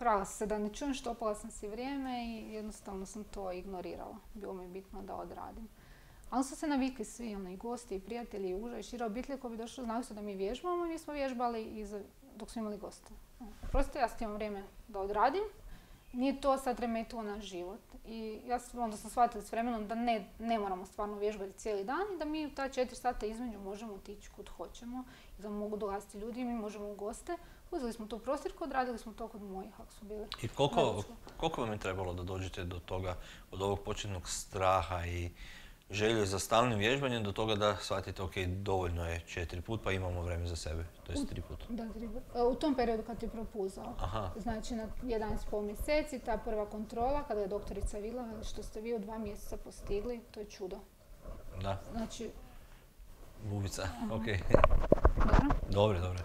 prala sam se da ne čujem, štopala sam si vrijeme i jednostavno sam to ignorirala. Bilo mi je bitno da odradim. Ali su se navikli svi, ono, i gosti, i prijatelji, i uža, i šira obitelj koji bi došli, znali su da mi vježbamo i mi smo vježbali i za- dok smo imali goste. Prosto ja imam vrijeme da odradim, nije to sad remetilo na život. I ja sam, onda sam shvatila s vremenom da ne, ne moramo stvarno vježbati cijeli dan i da mi u ta četiri sata između možemo otići kud hoćemo i da mogu dolaziti ljudi i mi možemo u goste. Uzeli smo tu prostorku, odradili smo to kod mojih ako su bili. I koliko, koliko vam je trebalo da dođete do toga, od ovog početnog straha i želje za stalnim vježbanjem do toga da shvatite, ok, dovoljno je četiri put, pa imamo vreme za sebe, to je tri puta. Da, tri put. E, U tom periodu kad je propuzao. Aha, Znači na 11,5 mjeseci, ta prva kontrola, kada je doktorica vidjela "Veli, što ste vi u dva mjeseca postigli, to je čudo. da, Znači, bubica, ok. dobro. Dobre, dobre.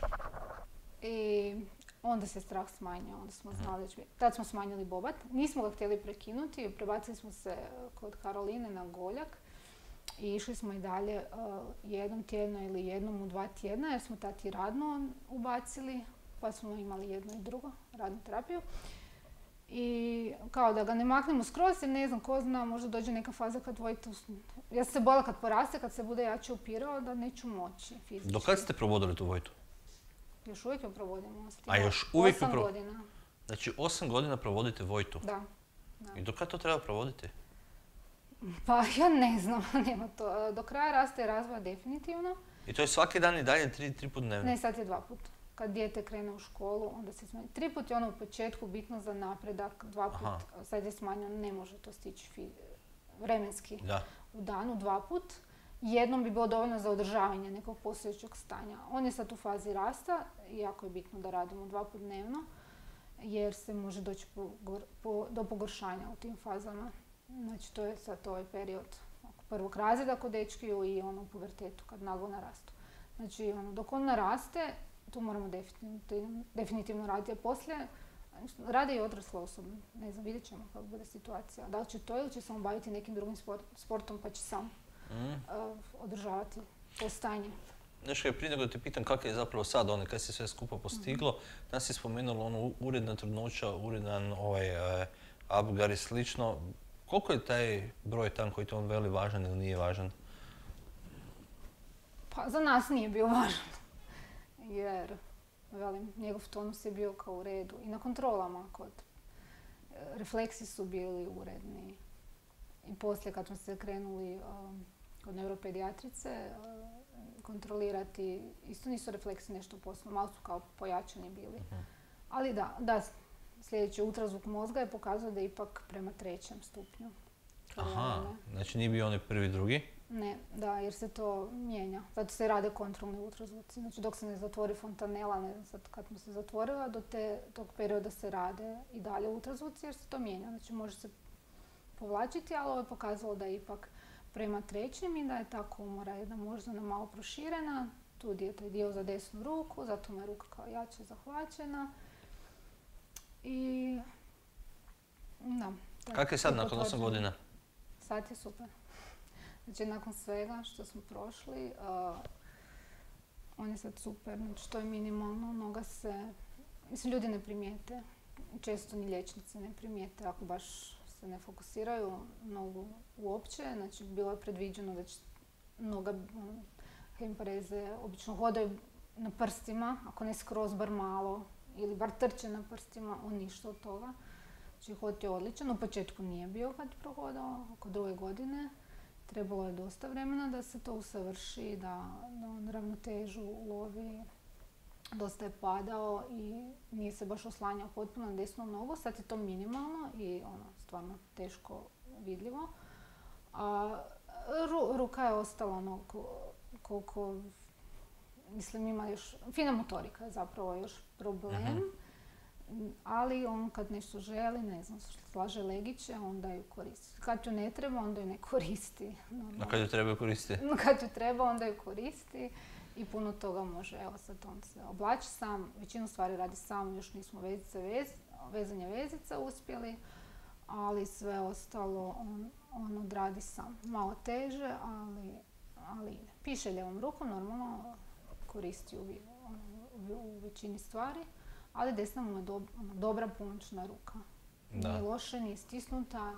I onda se strah smanjio, onda smo znali da će biti. Tad smo smanjili bobat, nismo ga htjeli prekinuti, prebacili smo se kod Karoline na Goljak i išli smo i dalje uh, jednom tjedno ili jednom u dva tjedna jer smo tad i radno ubacili, pa smo imali jedno i drugo, radnu terapiju. I kao da ga ne maknemo skroz jer ne znam ko zna, možda dođe neka faza kad Vojta, us- ja sam se bojala kad poraste, kad se bude jače upirao da neću moći fizički. Do kad ste provodili tu Vojtu? Još uvijek ju provodimo. A još uvijek ju Osam pro- godina, Znači, osam godina provodite Vojtu. da. da. I do kad to treba provoditi? Pa ja ne znam, nema to. Do kraja raste i razvoja definitivno. I to je svaki dan i dalje, tri, tri put dnevno? Ne, sad je dva put. Kad dijete krene u školu, onda se smanji. Tri put je ono u početku bitno za napredak, dva put Aha. sad je smanjeno, ne može to stići vremenski Da. u danu, dva put. Jednom bi bilo dovoljno za održavanje nekog postojećeg stanja. On je sad u fazi rasta jako je bitno da radimo dva put dnevno jer se može doći do pogoršanja u tim fazama. Znači to je sad ovaj period prvog razreda kod dečkiju i ono u pubertetu kad naglo narastu. Znači ono, dok on naraste, tu moramo definitivno, definitivno raditi, a poslije Rade i odrasle osobe. Ne znam, vidjet ćemo kako bude situacija. Da li će to ili će samo baviti nekim drugim sportom pa će sam mm. održavati to stanje. Nešto je prije nego da ti pitam kako je zapravo sad ono, kad se sve skupa postiglo, mm. nas je spomenulo ono uredna trudnoća, uredan ovaj, uh, Abgar i slično. Koliko je taj broj tam koji to on veli važan ili nije važan? Pa za nas nije bio važan. Jer, velim, njegov tonus je bio kao u redu. I na kontrolama kod e, refleksi su bili uredni. I poslije kad smo se krenuli um, kod neuropedijatrice uh, kontrolirati, isto nisu refleksi nešto posebno, malo su kao pojačani bili. Mhm. Ali da, da, sljedeći ultrazvuk mozga je pokazao da je ipak prema trećem stupnju. Aha, znači nije bio onaj prvi, drugi? Ne, da, jer se to mijenja. Zato se rade kontrolni ultrazvuci. Znači dok se ne zatvori fontanela, ne znam sad kad smo se zatvorila, do te, tog perioda se rade i dalje ultrazvuci jer se to mijenja. Znači može se povlačiti, ali ovo je pokazalo da je ipak prema trećem i da je ta komora jedna možda malo proširena. Tu je taj dio za desnu ruku, zato me ruka kao jače zahvaćena. I da. Kako je sad nakon 8 godina? Sad je super. Znači, nakon svega što smo prošli, on je sad super. Znači, to je minimalno. Noga se... Mislim, ljudi ne primijete. Često ni liječnici ne primijete ako baš se ne fokusiraju nogu uopće. Znači, bilo je predviđeno da će noga hempareze obično hodaju na prstima, ako ne skroz bar malo, ili bar trče na prstima, on ništa od toga. Znači, hod je odličan. U početku nije bio kad prohodao, oko druge godine. Trebalo je dosta vremena da se to usavrši, da, da on ravnotežu lovi. Dosta je padao i nije se baš oslanjao potpuno na desnu nogu. Sad je to minimalno i ono, stvarno teško vidljivo. A ruka je ostala ono koliko mislim ima još, fina motorika je zapravo još problem. Ali on kad nešto želi, ne znam, slaže legiće, onda ju koristi. Kad ju ne treba, onda ju ne koristi. A kad ju treba koristi? Kad ju treba, onda ju koristi i puno toga može. Evo sad on se oblači sam, većinu stvari radi sam, još nismo vezice vez, vezanje vezica uspjeli, ali sve ostalo on, on odradi sam. Malo teže, ali, ali ide. Piše ljevom rukom, normalno koristi u, u, većini stvari, ali desna mu je ono, dobra pomoćna ruka. Da. Nije loše, nije stisnuta,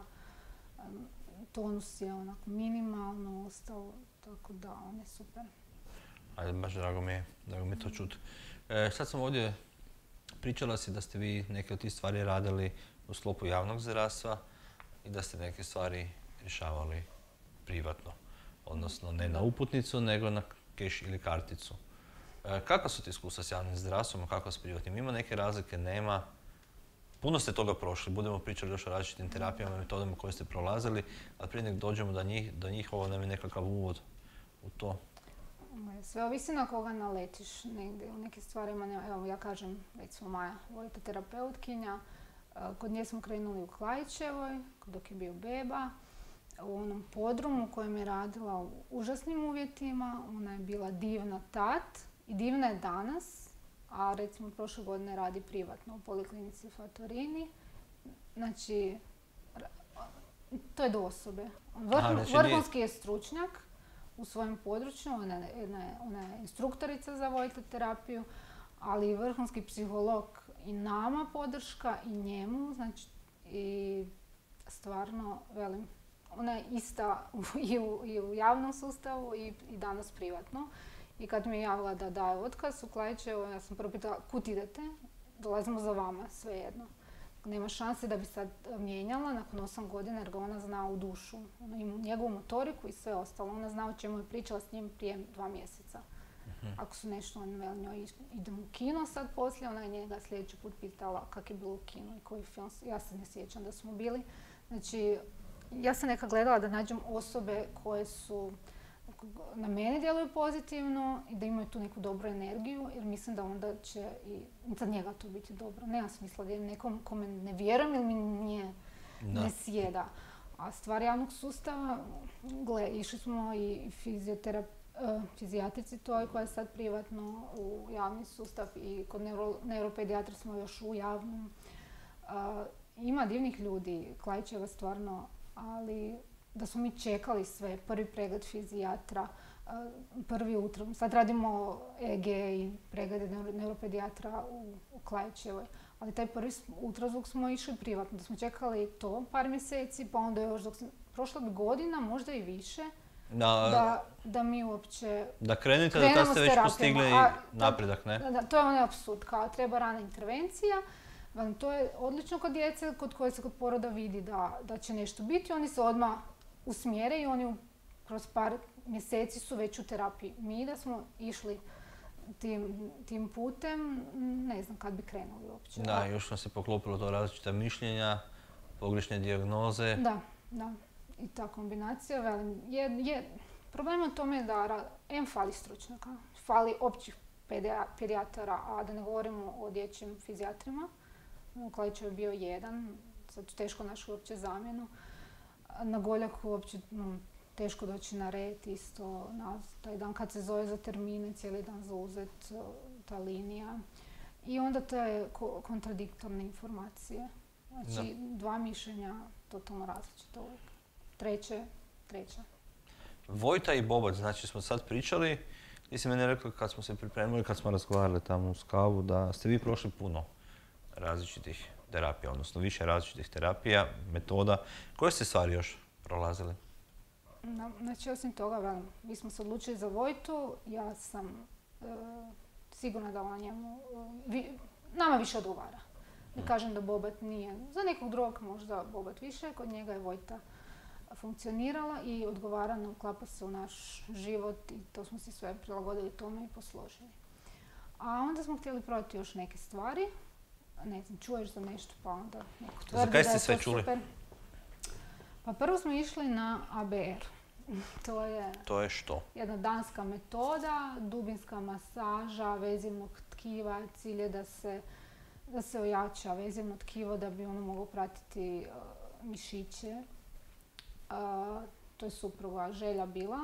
tonus je onako minimalno ostao, tako da on je super. Ajde, baš drago mi je, drago mi je to čuti. E, sad sam ovdje pričala si da ste vi neke od tih stvari radili u sklopu javnog zdravstva i da ste neke stvari rješavali privatno. Odnosno ne na uputnicu, nego na keš ili karticu. E, kakva su ti iskustva s javnim zdravstvom, a kakva s privatnim? Ima neke razlike, nema? Puno ste toga prošli, budemo pričali još o različitim terapijama i metodama koje ste prolazili, ali prije nek dođemo do njih, do njih ovo nam je nekakav uvod u to. Sve ovisi na koga naletiš negdje. U nekim stvarima, evo ja kažem, recimo Maja, volite terapeutkinja, kod nje smo krenuli u Klajićevoj, dok je bio beba, u onom podrumu u kojem je radila u užasnim uvjetima. Ona je bila divna tat, i divna je danas, a recimo prošle godine radi privatno u poliklinici Fatorini. Znači, to je do osobe. Znači vrhunski je stručnjak u svojem području, ona je, ona je instruktorica za vojte terapiju, ali i vrhunski psiholog i nama podrška i njemu, znači i stvarno, velim, ona je ista i u, i u javnom sustavu i, i danas privatno. I kad mi je javila da daje otkaz u Klajićevo, ja sam prvo pitala kud idete, dolazimo za vama, svejedno. Nema šanse da bi sad mijenjala nakon osam godina jer ga ona zna u dušu. Ona ima njegovu motoriku i sve ostalo. Ona zna o čemu je pričala s njim prije dva mjeseca. Mhm. Ako su nešto, on veli njoj idemo u kino sad poslije, ona je njega sljedeći put pitala kak je bilo u kinu i koji film. Ja se ne sjećam da smo bili. Znači, ja sam neka gledala da nađem osobe koje su na mene djeluju pozitivno i da imaju tu neku dobru energiju, jer mislim da onda će i za njega to biti dobro. Nema smisla da je nekom kome ne vjerujem ili mi nije, ne sjeda. A stvar javnog sustava, gle, išli smo i fizioterap, uh, fizijatrici toj koja je sad privatno u javni sustav i kod neuro, neuropedijatra smo još u javnom. ima divnih ljudi, Klajčeva stvarno, ali da smo mi čekali sve, prvi pregled fizijatra, prvi utro. Sad radimo EG i preglede neuropedijatra u, u Klajčevoj. Ali taj prvi ultrazvuk smo išli privatno, da smo čekali to par mjeseci, pa onda još dok prošla bi godina, možda i više, da, da, mi uopće Da krenete, da ste već postigli napredak, ne? Da, to je onaj apsurd, kao treba rana intervencija, to je odlično kod djece kod koje se kod poroda vidi da, da će nešto biti, oni se odmah usmjere i oni kroz par mjeseci su već u terapiji. Mi da smo išli tim, tim putem, ne znam kad bi krenuli uopće. Da, još nam se poklopilo to različita mišljenja, pogrešne dijagnoze. Da, da. I ta kombinacija, velim, je, je, problem u tome da M fali stručnjaka, fali općih pedijatara, a da ne govorimo o dječjim fizijatrima. Klajčev je bio jedan, sad teško našu uopće zamjenu. Na Goljaku uopće teško doći na red isto, na taj dan kad se zove za termine, cijeli dan zauzet e, ta linija. I onda te kontradiktorne informacije. Znači, dva mišljenja totalno različite uvijek. Treće, treće. Vojta i Bobac, znači smo sad pričali, ti si meni rekao kad smo se pripremili, kad smo razgovarali tamo u skavu, da ste vi prošli puno različitih terapija, odnosno više različitih terapija, metoda. Koje ste stvari još prolazili? Znači, osim toga, mi smo se odlučili za Vojtu, ja sam e, sigurna da ona njemu, e, nama više odgovara. Ne kažem da Bobat nije, za nekog drugog možda Bobat više, kod njega je Vojta funkcionirala i odgovara uklapa se u naš život i to smo si sve prilagodili tome i posložili. A onda smo htjeli provati još neke stvari. Ne znam, čuješ za nešto pa onda neko tvrdi da je sve čuli? Super. Pa prvo smo išli na ABR. To je, to je što? jedna danska metoda, dubinska masaža vezivnog tkiva. Cilj je da se, da se ojača vezivno tkivo da bi ono moglo pratiti uh, mišiće. Uh, to je supruga želja bila.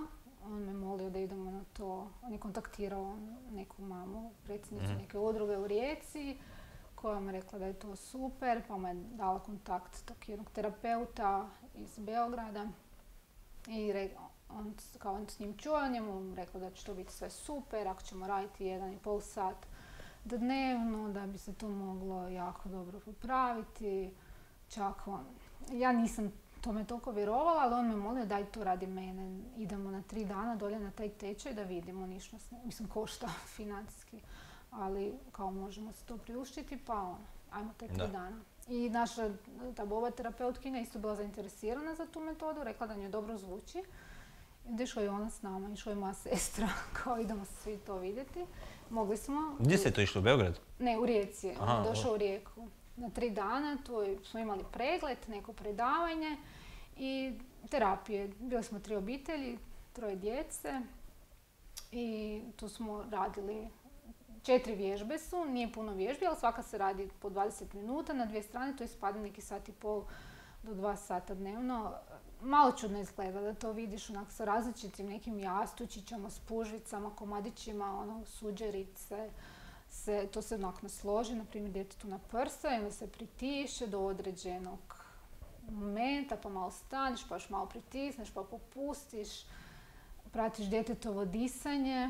On me molio da idemo na to. On je kontaktirao neku mamu, predsjednicu mm. neke udruge u Rijeci koja mu rekla da je to super, pa mu je dala kontakt tog jednog terapeuta iz Beograda i on, kao on s njim čuo, on njemu rekao da će to biti sve super, ako ćemo raditi jedan i pol sat dnevno, da bi se to moglo jako dobro popraviti. Čak on, ja nisam tome toliko vjerovala, ali on me molio daj to radi mene. Idemo na tri dana dolje na taj tečaj da vidimo ništa. Mislim, košta financijski, ali kao možemo se to priuštiti, pa on, ajmo te tri dana. I naša ta boba terapeutkinja isto bila zainteresirana za tu metodu, rekla da njoj dobro zvuči. Išla je ona s nama, išla je moja sestra, kao idemo svi to vidjeti. Mogli smo... Gdje ste to išli, u Beograd? Ne, u Rijeci. Aha, došao u Rijeku. Na tri dana tu smo imali pregled, neko predavanje i terapije. Bili smo tri obitelji, troje djece i tu smo radili Četiri vježbe su, nije puno vježbi, ali svaka se radi po 20 minuta na dvije strane, to ispada neki sat i pol do dva sata dnevno. Malo čudno izgleda da to vidiš onak sa različitim nekim jastučićama, spužvicama, komadićima, ono, suđerice. Se, to se onak nasloži, na primjer djetetu na prsa i onda se pritiše do određenog momenta, pa malo staneš, pa još malo pritisneš, pa popustiš, pratiš djetetovo disanje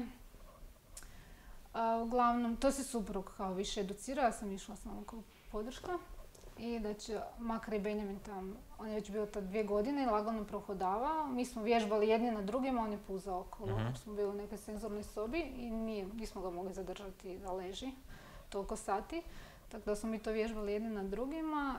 uglavnom, to se suprug kao više educirao, ja sam išla s kao podrška. I da će Makar i Benjamin tam, on je već bio tad dvije godine i lagano prohodavao. Mi smo vježbali jedni na drugima, on je puzao okolo. uh Smo bili u nekoj senzornoj sobi i nije, nismo ga mogli zadržati da leži toliko sati. Tako da smo mi to vježbali jedni na drugima.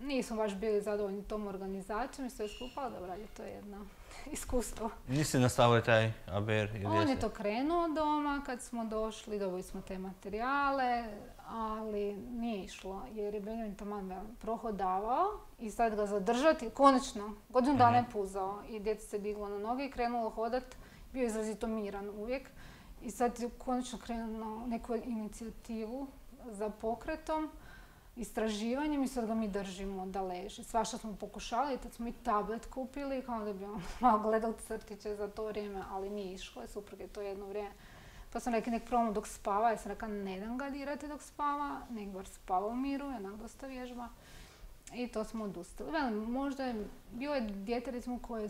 E, nismo baš bili zadovoljni tom organizacijom i sve skupa, ali dobro, to je jedno iskustvo. Nisi nastavili taj ABR ili On je to krenuo doma kad smo došli, dobili smo te materijale, ali nije išlo jer je Benjamin taman prohodavao i sad ga zadržati, konačno, godinu dana je mhm. puzao i djete se diglo na noge i krenulo hodat, bio je izrazito miran uvijek. I sad je konačno krenuo neku inicijativu za pokretom, istraživanjem i sad ga mi držimo da leži. Svašta smo pokušali, tad smo i tablet kupili, kao da bi on malo gledao crtiće za to vrijeme, ali nije išlo. Suprug je to jedno vrijeme Pa sam rekla nek probamo dok spava, ja sam rekla ne dam ga dirati dok spava, nek bar spava u miru, onak dosta vježba. I to smo odustali. Možda je, bilo je dijete recimo koje,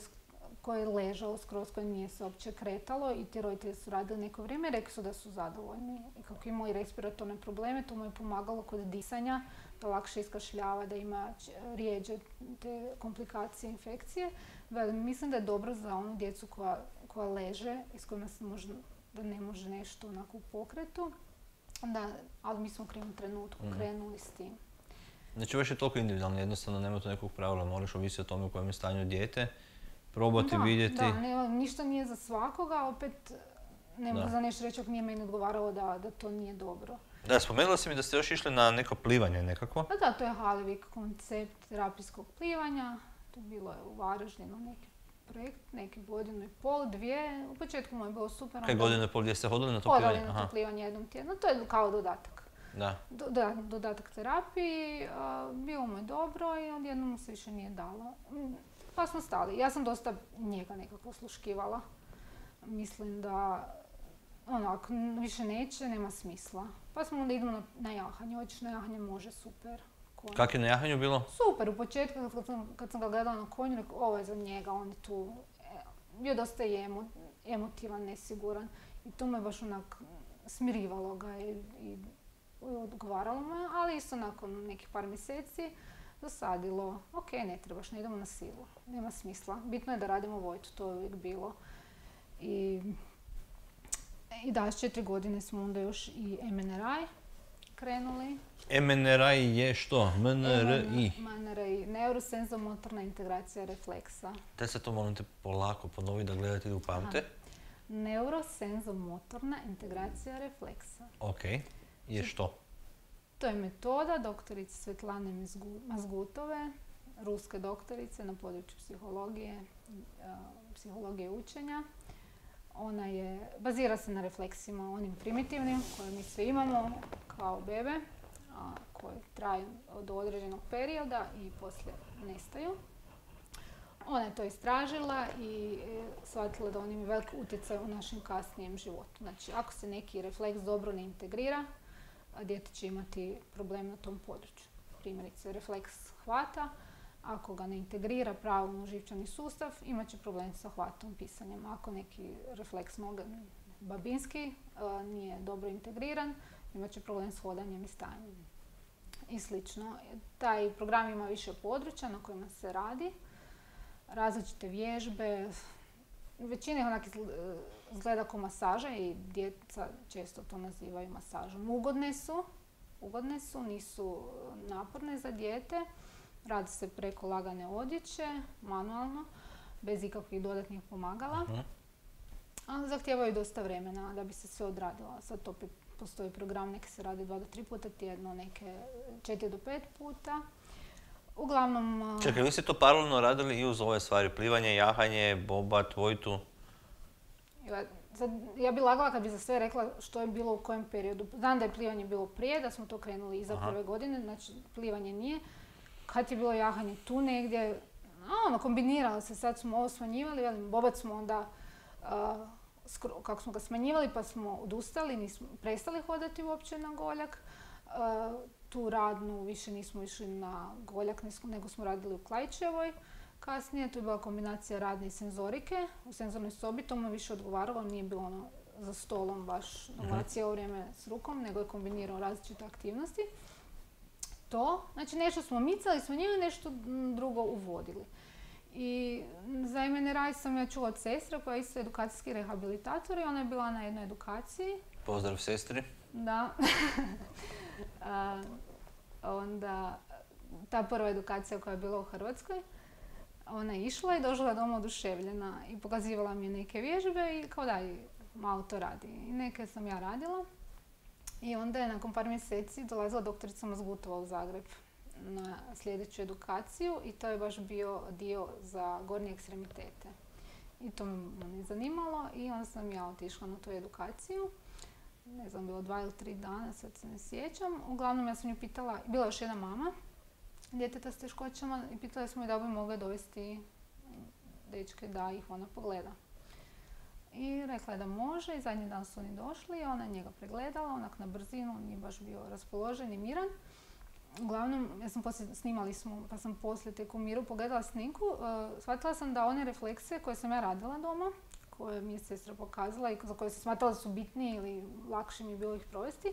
koje je ležalo skroz, koje nije se uopće kretalo i ti roditelji su radili neko vrijeme, rekli su da su zadovoljni. I kako imao i respiratorne probleme, to mu je pomagalo kod disanja, da lakše iskašljava, da ima rijeđe te komplikacije, infekcije. Velim, mislim da je dobro za onu djecu koja, koja leže i s kojima se možda da ne može nešto onako u pokretu. Da, ali mi smo u krivom trenutku Mhm. krenuli s tim. Znači baš je toliko individualno, jednostavno nema tu nekog pravila, moraš ovisiti o tome u kojem je stanju dijete, probati da, vidjeti. Da, ne, ništa nije za svakoga, opet ne mogu Da. za nešto reći ako nije meni odgovaralo da, da to nije dobro. Da, spomenula si mi da ste još išli na neko plivanje nekako. A da, to je Halevik koncept terapijskog plivanja. To je bilo je u Varaždinu neki projekt, neki godinu i pol, dvije. U početku mu je bilo super. Kaj i pol gdje ste hodili na to plivanje? na Aha, to plivanje jednom tjedno. To je kao dodatak. da. Do- da, dodatak terapiji, bilo mu je dobro i odjednom mu se više nije dalo. Pa smo stali. Ja sam dosta njega nekako osluškivala. Mislim da onak, više neće, nema smisla. Pa smo onda idemo na, na jahanje. Hoćeš na jahanje, može, super. Konj. Kak je na jahanju bilo? Super, u početku kad sam, kad sam ga gledala na konju, rekao, ovo je za njega, on je tu. E, bio dosta emo, emotivan, nesiguran. I to me baš onak smirivalo ga i, i odgovaralo me, ali isto nakon nekih par mjeseci dosadilo, ok, ne trebaš, ne idemo na silu, nema smisla. Bitno je da radimo vojtu, to je uvijek bilo. I, i da, s četiri godine smo onda još i MNRI krenuli. MNRI je što? MNRI. MNRI, neurosenzomotorna integracija refleksa. Te se to molim te polako ponovi da gledatelji upamte. Neurosenzomotorna integracija refleksa. Ok. Je što? To je metoda doktorice Svetlane Mazgutove, ruske doktorice na području psihologije, psihologije učenja. Ona je, bazira se na refleksima onim primitivnim koje mi svi imamo kao bebe, a, koje traju do određenog perioda i poslije nestaju. Ona je to istražila i e, shvatila da on ima velik utjecaj u našem kasnijem životu. Znači, ako se neki refleks dobro ne integrira, dijete će imati problem na tom području. Primjerice, refleks hvata, ako ga ne integrira pravilno živčani sustav, imat će problem sa hvatom, pisanjem. Ako neki refleks noga, babinski a, nije dobro integriran, imat će problem s hodanjem i stanjem. I slično. Taj program ima više područja na kojima se radi, različite vježbe, većina ih onak izgl- izgleda kao masaža i djeca često to nazivaju masažom. Ugodne su, ugodne su, nisu naporne za dijete. Radi se preko lagane odjeće, manualno, bez ikakvih dodatnih pomagala. Ali zahtijevaju dosta vremena da bi se sve odradilo. Sad to postoji program, neke se radi dva do tri puta tjedno, neke četiri do pet puta. Uglavnom... Čekaj, vi ste to paralelno radili i uz ove stvari, plivanje, jahanje, bobat, vojtu. Ja, sad, ja bi lagala kad bi za sve rekla što je bilo u kojem periodu. Znam da je plivanje bilo prije, da smo to krenuli iza Aha. prve godine, znači plivanje nije. Kad je bilo jahanje tu negdje, a, ono, kombiniralo se, sad smo ovo smanjivali, velim, bobac smo onda, a, kako smo ga smanjivali pa smo odustali, nismo prestali hodati uopće na goljak. A, tu radnu više nismo išli na goljak, nego smo radili u Klajčevoj. Kasnije to je bila kombinacija radne i senzorike. U senzornoj sobi to mu više odgovaralo, nije bilo ono za stolom baš mora cijelo vrijeme s rukom, nego je kombinirao različite aktivnosti. To, znači nešto smo micali, smanjili, nešto mm, drugo uvodili. I za MNRI sam ja čula od sestre koja je isto edukacijski rehabilitator i ona je bila na jednoj edukaciji Pozdrav sestri. da. A, onda, ta prva edukacija koja je bila u Hrvatskoj, ona je išla i došla doma oduševljena i pokazivala mi neke vježbe i kao da i malo to radi. I neke sam ja radila. I onda je nakon par mjeseci dolazila doktorica Mazgutova u Zagreb na sljedeću edukaciju i to je baš bio dio za gornje ekstremitete. I to me zanimalo i onda sam ja otišla na tu edukaciju ne znam, bilo dva ili tri dana, sad se ne sjećam. Uglavnom ja sam nju pitala, bila je još jedna mama djeteta s teškoćama i pitala smo je da bi mogle dovesti dečke da ih ona pogleda. I rekla je da može i zadnji dan su oni došli, ona je njega pregledala, onak na brzinu, on nije baš bio raspoložen i miran. Uglavnom, ja sam poslije, snimali smo, pa sam poslije tek u miru pogledala snimku, uh, shvatila sam da one refleksije koje sam ja radila doma, koje mi je sestra pokazala i za koje sam smatrala da su bitnije ili lakše mi je bilo ih provesti,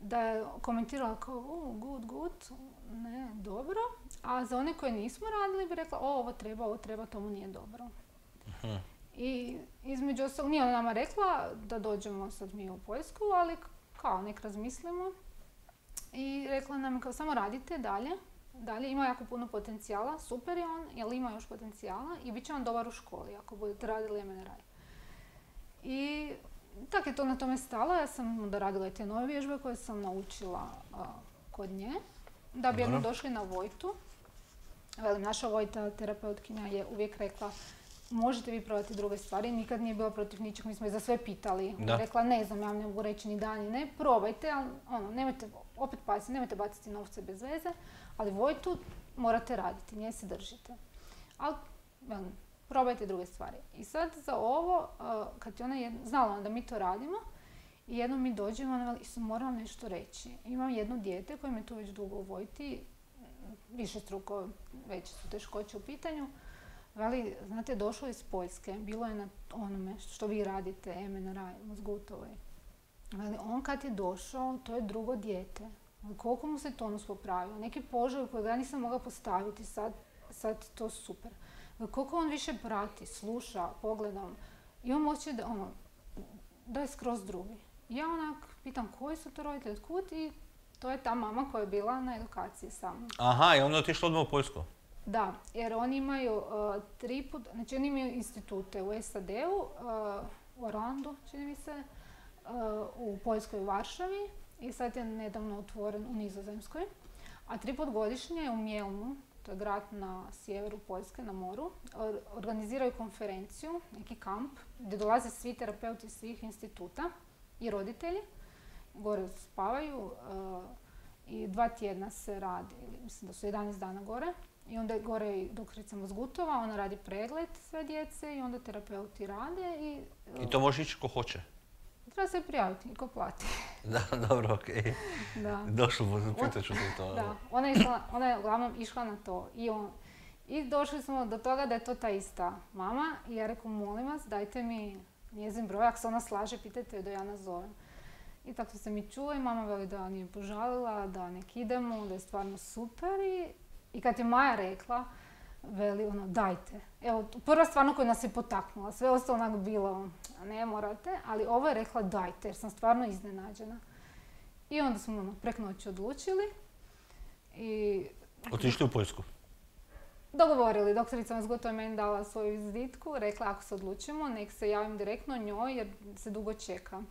da je komentirala kao, oh, good, good, ne, dobro, a za one koje nismo radili bi rekla, o, ovo treba, ovo treba, tomu nije dobro. Mhm. I između ostalog, nije ona nama rekla da dođemo sad mi u Poljsku, ali kao nek razmislimo. I rekla nam kao samo radite dalje, dalje ima jako puno potencijala, super je on, jer ima još potencijala i bit će vam dobar u školi ako budete radili MNRI. I tak je to na tome stalo, ja sam onda radila i te nove vježbe koje sam naučila a, kod nje, da bi Dobro. došli na Vojtu. Velim, naša Vojta, terapeutkinja, je uvijek rekla možete vi probati druge stvari, nikad nije bila protiv ničeg, mi smo je za sve pitali. Da. Rekla, ne znam, ja vam ne mogu reći ni da ni ne, probajte, ali ono, nemojte, opet pazite, nemojte baciti novce bez veze, ali Vojtu morate raditi, nje se držite. Ali, velim, probajte druge stvari. I sad za ovo, uh, kad je ona znala da mi to radimo, i jednom mi dođemo, ona veli, "Isu, moram nešto reći. Imam jedno dijete koje me tu već dugo u Vojti, više struko, veće su teškoće u pitanju. Veli, znate, došlo iz Poljske, bilo je na onome što vi radite, MNRI, mozgutovoj. Veli, on kad je došao, to je drugo dijete. Koliko mu se tonus popravio, neki požar kojeg ja nisam mogla postaviti, sad, sad to super. Koliko on više prati, sluša, pogledom, imam osjećaj da, ono, da je skroz drugi. Ja onak pitam koji su to roditelji, otkud i to je ta mama koja je bila na edukaciji sa mnom. Aha, i onda otišla odmah u Poljsku. Da, jer oni imaju uh, tri put, znači oni imaju institute u SAD-u, uh, u Orlandu, čini mi se, uh, u Poljskoj u Varšavi i sad je nedavno otvoren u Nizozemskoj. A tri put godišnje u Mjelnu, to je grad na sjeveru Poljske, na moru, or- organiziraju konferenciju, neki kamp, gdje dolaze svi terapeuti svih instituta i roditelji. Gore spavaju uh, i dva tjedna se radi, mislim da su 11 dana gore. I onda je gore i doktorica Mozgutova, ona radi pregled sve djece i onda terapeuti rade i, I to može ići ko hoće. Treba se prijaviti i ko plati. Da, dobro, okej. da. Došlo, pitat ću te to. Da, ona je, išla, ona je uglavnom išla na to. I, on, I došli smo do toga da je to ta ista mama. I ja rekao, molim vas, dajte mi njezin broj. Ako se ona slaže, pitajte je da ja nazovem. I tako se mi čuli, mama veli da nije požalila, da nek idemo, da je stvarno super. I, i kad je Maja rekla, veli ono, dajte. Evo, prva stvarno koja nas je potaknula, sve ostalo onak bilo, ne morate, ali ovo je rekla dajte, jer sam stvarno iznenađena. I onda smo ono, prek noći odlučili i Otišli u Poljsku. dogovorili. Doktorica nas gotovo je meni dala svoju vizitku, rekla ako se odlučimo, nek se javim direktno njoj jer se dugo čeka.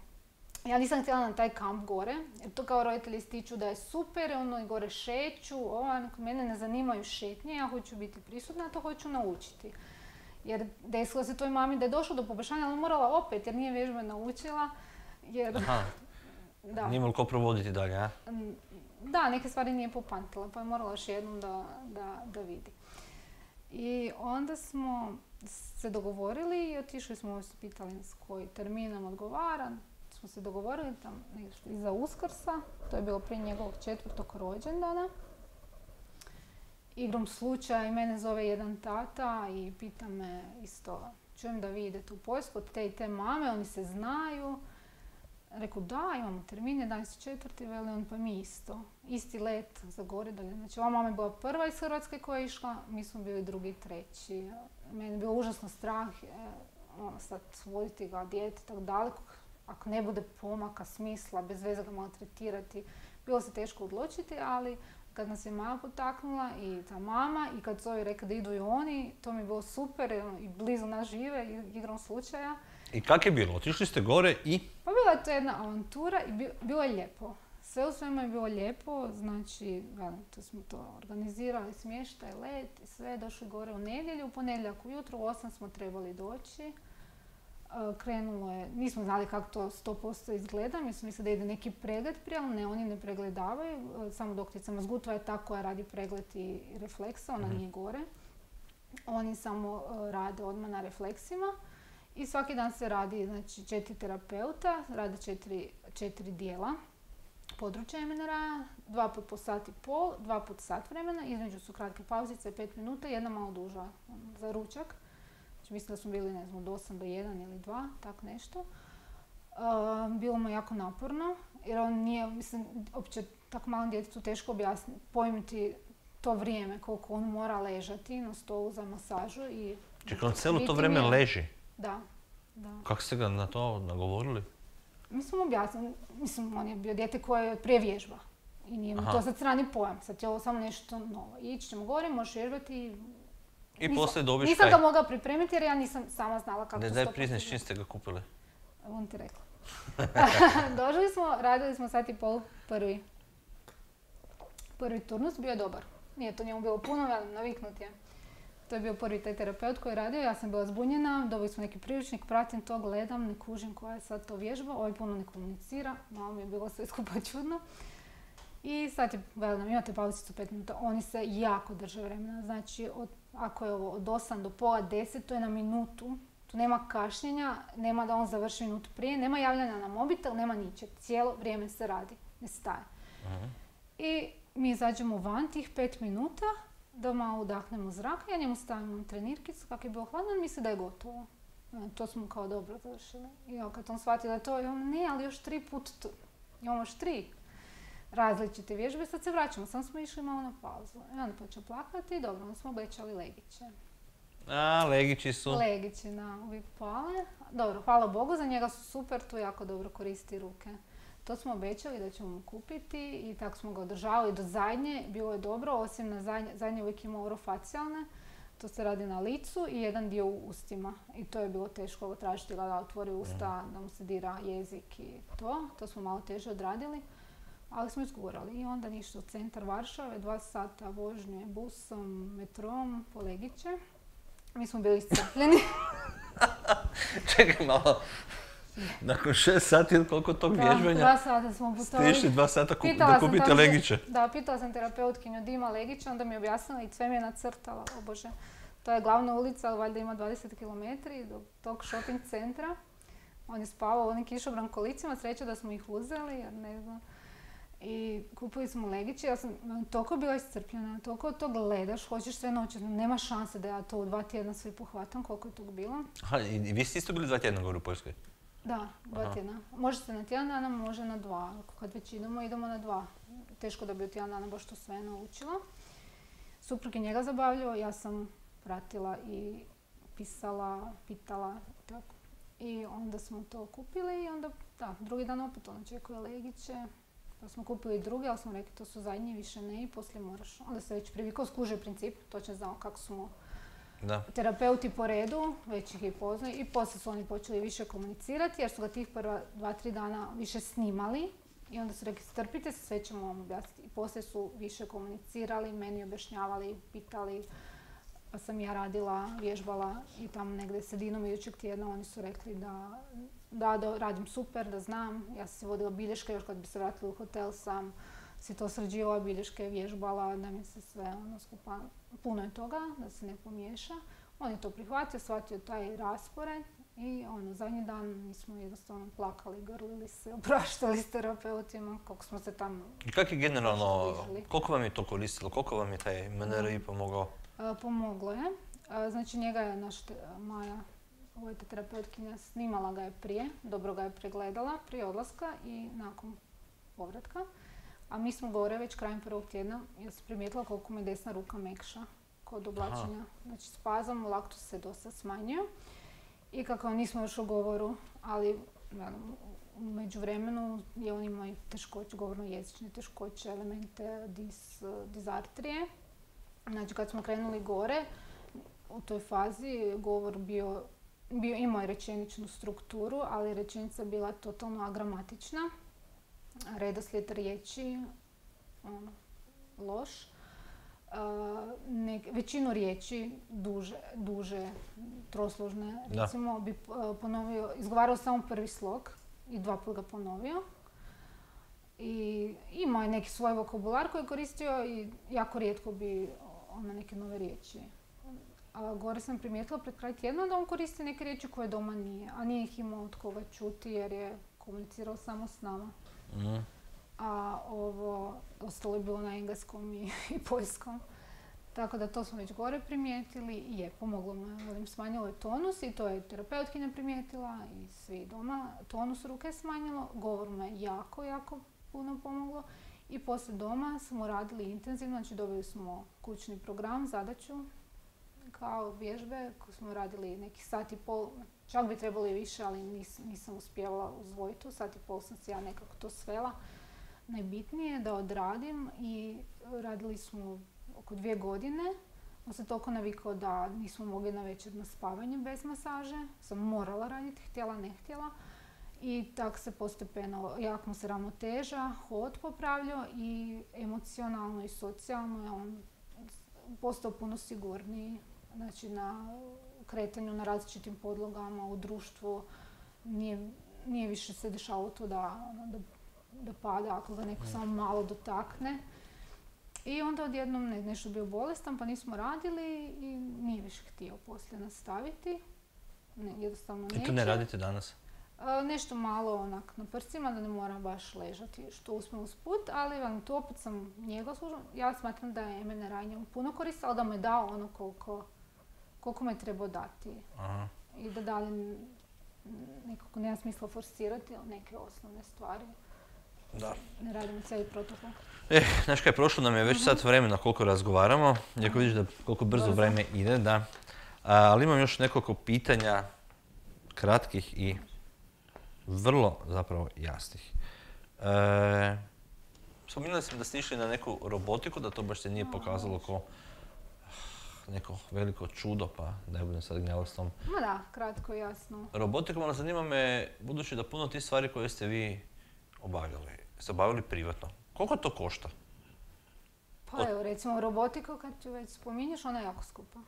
Ja nisam htjela na taj kamp gore, jer to kao roditelji stiču da je super, ono i gore šeću, ovo, mene ne zanimaju šetnje, ja hoću biti prisutna, to hoću naučiti. Jer desilo se toj mami da je došlo do poboljšanja, ali morala opet, jer nije vježbe naučila, jer Aha, da. nije imalo ko provoditi dalje, a? Da, neke stvari nije popamtila, pa je morala još jednom da, da, da vidi. I onda smo se dogovorili i otišli smo, pitali nas koji termin nam odgovara. Smo se dogovorili tam iza Uskrsa, to je bilo prije njegovog četvrtog rođendana. Igrom slučaja i mene zove jedan tata i pita me isto, čujem da vi idete u Poljsku te i te mame, oni se znaju. Rekao, da, imamo termin, 11.4. Veli on, pa mi isto. Isti let za gore dolje. Znači, ova mama je bila prva iz Hrvatske koja je išla, mi smo bili drugi i treći. Meni je bilo užasno strah, e, ono, sad voditi ga dijete tako daleko, ako ne bude pomaka, smisla, bez veze ga maltretirati. Bilo se teško odlučiti, ali kad nas je mama potaknula i ta mama i kad ovi rekli da idu i oni, to mi je bilo super, ono, i blizu nas žive, i- igrom slučaja. I kak je bilo? Otišli ste gore i... Pa bila je to jedna avantura i bi- bilo je lijepo. Sve u svemu je bilo lijepo, znači, velim, smo to organizirali, smještaj, let i sve, došli gore u nedjelju, u ponedjeljak ujutro, u 8 smo trebali doći. E, Krenulo je, nismo znali kako to 100% izgleda, mi smo mislili da ide neki pregled prije, ali ne, oni ne pregledavaju, e, samo doktorica Mazgutova je ta koja radi pregled i refleksa, ona nije gore. Oni samo e, rade odmah na refleksima I svaki dan se radi znači, četiri terapeuta, rade četiri, četiri dijela područja MNRA, dva put po sat i pol, dva put sat vremena, između su kratke pauzice, pet minuta, jedna malo duža ono, za ručak. Znači, mislim da smo bili, ne znam, od 8 do 1 ili 2, tak nešto. Uh, bilo mu jako naporno, jer on nije, mislim, opće tako malom djetetu teško objasniti, pojmiti to vrijeme koliko on mora ležati na stolu za masažu i... Čekaj, on cijelo to vrijeme leži. Da, da. Kako ste ga na to nagovorili? Mi smo objasnili, mislim, on je bio dijete koje je prije vježba. I nije mu Aha. to sad strani pojam, sad je ovo samo nešto novo. Ići ćemo gore, možeš vježbati i... Poslije dobiš Nisam ga mogla pripremiti jer ja nisam sama znala kako Ne, to daj 100% priznaj, s čim ste ga kupili? On ti rekla. Došli smo, radili smo sat i pol prvi. Prvi turnus, bio je dobar. Nije to njemu bilo puno, velim, naviknut je. To je bio prvi taj terapeut koji je radio, ja sam bila zbunjena, dobili smo neki priručnik, pratim to, gledam, ne kužim koja je sad to vježba, ovaj puno ne komunicira, malo mi je bilo sve skupa čudno. I sad je, velim, imate pauzicu 5 minuta, oni se jako drže vremena, znači od, ako je ovo od 8 do pola 10, to je na minutu, tu nema kašnjenja, nema da on završi minutu prije, nema javljanja na mobitel, nema ničeg, cijelo vrijeme se radi, ne staje. I mi izađemo van tih pet minuta, da malo udahnemo zrak, ja njemu stavim trenirkicu, kako je bilo hladno, on misli da je gotovo. E, To smo kao dobro završili. I kad on shvati da je to, i on ne, ali još tri put, imamo još tri različite vježbe, sad se vraćamo, samo smo išli malo na pauzu. I onda počeo plakati i dobro, onda smo obećali legiće. A, legići su. Legići, da, uvijek pale. Dobro, hvala Bogu, za njega su super, tu jako dobro koristi ruke. To smo obećali da ćemo mu kupiti i tako smo ga održavali do zadnje. Bilo je dobro, osim na zadnje, zadnje uvijek ima orofacijalne. To se radi na licu i jedan dio u ustima. I to je bilo teško tražiti ga da otvori usta, da mu se dira jezik i to. To smo malo teže odradili. Ali smo izgurali. I onda ništa u centar Varšave, dva sata vožnje busom, metrom, po Legiće. Mi smo bili iscrpljeni. Čekaj malo. Nakon šest sati ili koliko tog Da, vježbanja dva sata smo ste putovali. išli dva sata kup- da kupite legiće. Da, pitala sam terapeutkinju di ima legiće, onda mi je objasnila i sve mi je nacrtala, o bože. To je glavna ulica, ali valjda ima 20 km do tog shopping centra. On je spavao u onim kišobran kolicima, sreća da smo ih uzeli, jer ne znam. I kupili smo legiće, ja sam mm, toliko bila iscrpljena, toliko to gledaš, hoćeš sve noći, nema šanse da ja to u dva tjedna sve pohvatam, koliko je tog bilo. Aha, i vi ste isto bili dva tjedna gore u Poljskoj? Da, dva Aha. tjedna. Može se na tjedan dana, može na dva. Kad već idemo, idemo na dva. Teško da bi u tjedan dana baš to sve naučila. Suprug je njega zabavljao, ja sam pratila i pisala, pitala i tako. I onda smo to kupili i onda, da, drugi dan opet on očekuje legiće. Pa smo kupili druge, ali smo rekli to su zadnji, više ne i poslije moraš. Onda se već privikao, skuže princip, točno znao kako smo Da. terapeuti po redu, već ih i poznaju i poslije su oni počeli više komunicirati jer su ga tih prva dva, tri dana više snimali i onda su rekli strpite se, sve ćemo vam objasniti. I poslije su više komunicirali, meni objašnjavali, pitali, pa sam ja radila, vježbala i tamo negdje sredinom idućeg tjedna oni su rekli da, da, da radim super, da znam. Ja sam si vodila bilješke, još kad bi se vratila u hotel sam si to sređivala, bilješke vježbala, da mi se sve ono skupa, puno je toga, da se ne pomiješa. On je to prihvatio, shvatio taj raspored i ono, zadnji dan mi smo jednostavno plakali, grlili se, opraštali s terapeutima, koliko smo se tamo I kak je generalno, koliko vam je to koristilo, koliko vam je taj MNRI pomogao? E, pomoglo je. E, Znači njega je naš Maja, ovo je terapeutkinja, snimala ga je prije, dobro ga je pregledala prije odlaska i nakon povratka. A mi smo gore već krajem prvog tjedna, ja sam primijetila koliko mi je desna ruka mekša kod oblačenja. Znači spazam, laktus se dosta smanjio. I kako nismo još u govoru, ali u međuvremenu je on imao i teškoće, govorno-jezične teškoće, elemente dis, dizartrije. Znači kad smo krenuli gore, u toj fazi govor bio, bio imao je rečeničnu strukturu, ali rečenica je bila totalno agramatična. Redoslijed riječi, ono, loš. Većinu riječi duže, duže trosložne, Da. recimo bi a, ponovio, izgovarao samo prvi slog i dva puta ga ponovio. I imao je neki svoj vokabular koji je koristio i jako rijetko bi ono neke nove riječi A gore sam primijetila pred kraj tjedna da on koristi neke riječi koje doma nije, a nije ih imao od koga čuti jer je komunicirao samo s nama. Mhm. A ovo, ostalo je bilo na engleskom i, i poljskom. Tako da to smo već gore primijetili i je pomoglo. Velim, smanjilo je tonus i to je terapeutkinja primijetila i svi doma. Tonus ruke je smanjilo, govor me jako, jako puno pomoglo. I poslije doma smo radili intenzivno, znači dobili smo kućni program, zadaću, kao vježbe koje smo radili neki sat i pol, čak bi trebalo i više, ali nis, nisam uspjevala uzvojiti, u sat i pol sam si ja nekako to svela. Najbitnije je da odradim i radili smo oko dvije godine. On se toliko navikao da nismo mogli na večer na spavanje bez masaže. Sam morala raditi, htjela, ne htjela. I tako se postepeno, jako mu se ravnoteža, hod popravljao i emocionalno i socijalno je on postao puno sigurniji. Znači na kretanju na različitim podlogama u društvu nije, nije više se dešavalo to da, ono, da, da pada ako ga neko samo malo dotakne. I onda odjednom ne, nešto bio bolestan pa nismo radili i nije više htio poslije nastaviti. Ne, jednostavno I neće. to ne radite danas? E, nešto malo onak na prsima da ne moram baš ležati što uspem usput, ali vam tu opet sam njega služila. Ja smatram da je mene ranije puno koristila, ali da mu je dao ono koliko, koliko me trebao dati. Aha. I da dalje nekako nema smisla forsirati neke osnovne stvari. Da. Ne radimo cijeli protokol. E, znaš kaj, prošlo nam je već sat vremena koliko razgovaramo, iako vidiš da koliko brzo Brzo. vrijeme ide, da. A, ali imam još nekoliko pitanja, kratkih i vrlo zapravo jasnih. E, spominjali sam da ste išli na neku robotiku, da to baš se nije pokazalo ko neko veliko čudo, pa ne budem sad gnjavao s tom Ma da, kratko i jasno. robotikom, ali zanima me, budući da puno tih stvari koje ste vi obavljali, ste obavili privatno, koliko to košta? Pa evo, recimo robotika kad ću već spominješ, ona je jako skupa.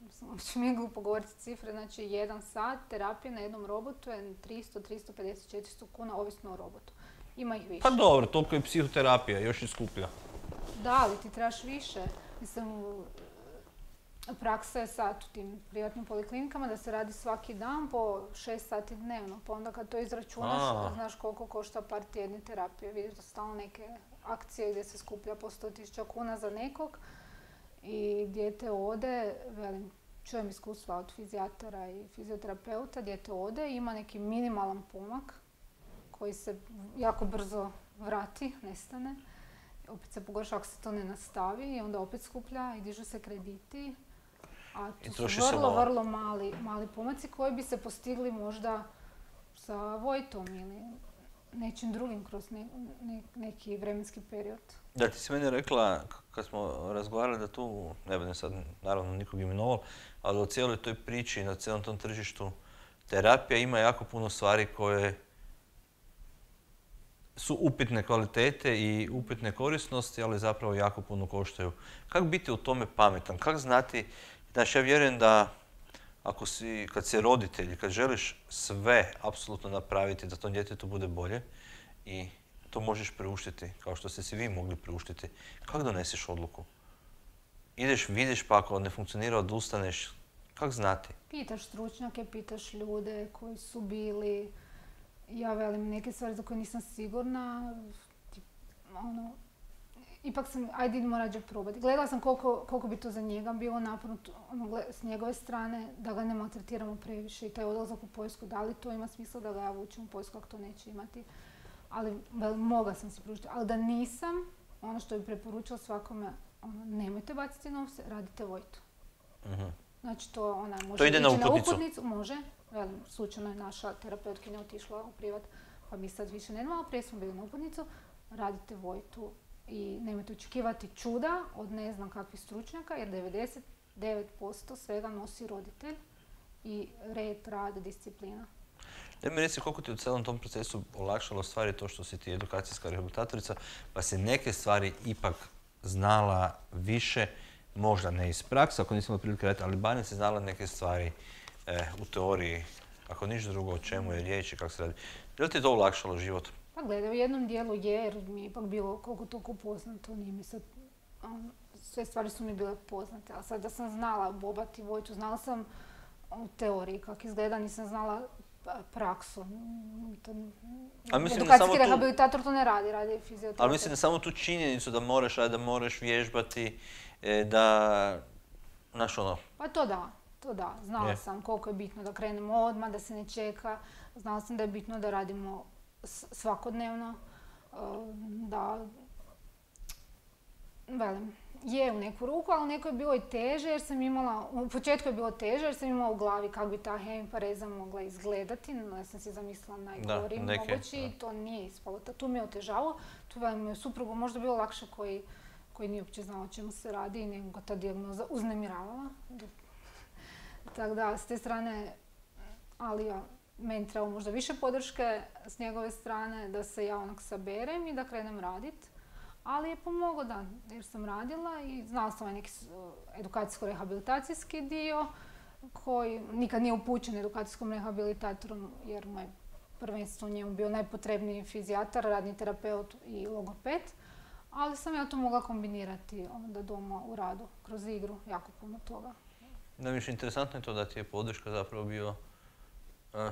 Mislim, uopće mi je glupo govoriti cifre, znači jedan sat terapije na jednom robotu je 300, 350, 400 kuna, ovisno o robotu. Ima ih više. Pa dobro, toliko je psihoterapija, još i skuplja. Da, ali ti trebaš više. Mislim, praksa je sad u tim privatnim poliklinikama da se radi svaki dan po 6 sati dnevno. Pa onda kad to izračunaš, A. znaš koliko košta par tjedni terapije. Vidiš da stalno neke akcije gdje se skuplja po 100.000 kuna za nekog i dijete ode, velim, čujem iskustva od fizijatara i fizioterapeuta, dijete ode i ima neki minimalan pomak koji se jako brzo vrati, nestane. Opet se pogorša ako se to ne nastavi i onda opet skuplja i dižu se krediti. A I tu su se vrlo, malo. vrlo mali, mali pomaci koji bi se postigli možda sa Vojtom ili nečim drugim kroz ne- ne- neki vremenski period. Da, ti si meni rekla, kad smo razgovarali da tu, ne budem sad naravno nikog imenoval, ali u cijeloj toj priči, na cijelom tom tržištu, terapija ima jako puno stvari koje su upitne kvalitete i upitne korisnosti, ali zapravo jako puno koštaju. Kako biti u tome pametan? Kako znati? Znači, ja vjerujem da ako si, kad si roditelj, kad želiš sve apsolutno napraviti da tom djetetu bude bolje i to možeš priuštiti, kao što ste si vi mogli priuštiti, kako doneseš odluku? Ideš, vidiš, pa ako ne funkcionira, odustaneš. Kako znati? Pitaš stručnjake, pitaš ljude koji su bili. Ja velim neke stvari za koje nisam sigurna. Ono, ipak sam, ajde idemo rađe probati. Gledala sam koliko, koliko bi to za njega bilo naporno ono, s njegove strane, da ga ne maltretiramo previše i taj odlazak u Poljsku, da li to ima smisla da ga ja vučem u Poljsku ako to neće imati. Ali vel, mogla sam si priuštiti. Ali da nisam, ono što bi preporučila svakome, ono, nemojte baciti novce, radite Vojtu. Mhm. Znači to ona može To ide na uputnicu? može. Velim, slučajno je naša terapeutkinja otišla u privat, pa mi sad više ne prije smo bili na uputnicu. Radite Vojtu i nemojte očekivati čuda od ne znam kakvih stručnjaka, jer 99% svega nosi roditelj i red, rad, disciplina. Da mi reci koliko ti u cijelom tom procesu olakšalo stvari to što si ti edukacijska rehabilitatorica, pa si neke stvari ipak znala više, možda ne iz prakse, ako nisam prilike raditi, ali barem si znala neke stvari e, u teoriji, ako ništa drugo o čemu je riječ i kako se radi. Je li ti to olakšalo život? Pa gledaj, u jednom dijelu je, jer mi je ipak bilo koliko toliko poznato, nije mi sad, um, sve stvari su mi bile poznate. A sad da sam znala bobati Vojtu, znala sam u teoriji kako izgleda, nisam znala praksu. To, A mislim edukacijski rehabilitator to ne radi, radi fizioterapeut. Ali mislim da samo tu činjenicu da moraš raditi, da moraš vježbati, e, da, znaš ono... Pa to da, to da. Znala sam koliko je bitno da krenemo odmah, da se ne čeka. Znala sam da je bitno da radimo svakodnevno, e, da, velim, je u neku ruku, ali neko je bilo i teže jer sam imala, u početku je bilo teže jer sam imala u glavi kako bi ta hemipareza mogla izgledati, no, ja sam si zamislila najgori mogući i to nije ispalo. Tu mi je otežalo, tu velim je suprugu možda bilo lakše koji, koji nije uopće znao o čemu se radi i nego ga ta dijagnoza uznemiravala. Tako da, s te strane, ali ja, meni treba možda više podrške s njegove strane da se ja onak saberem i da krenem raditi ali je pomogao da, jer sam radila i znala sam ovaj neki edukacijsko-rehabilitacijski dio koji nikad nije upućen edukacijskom rehabilitatorom jer mu je prvenstvo njemu bio najpotrebniji fizijatar, radni terapeut i logoped. Ali sam ja to mogla kombinirati onda doma u radu, kroz igru, jako puno toga. Da, više interesantno je to da ti je podrška zapravo bio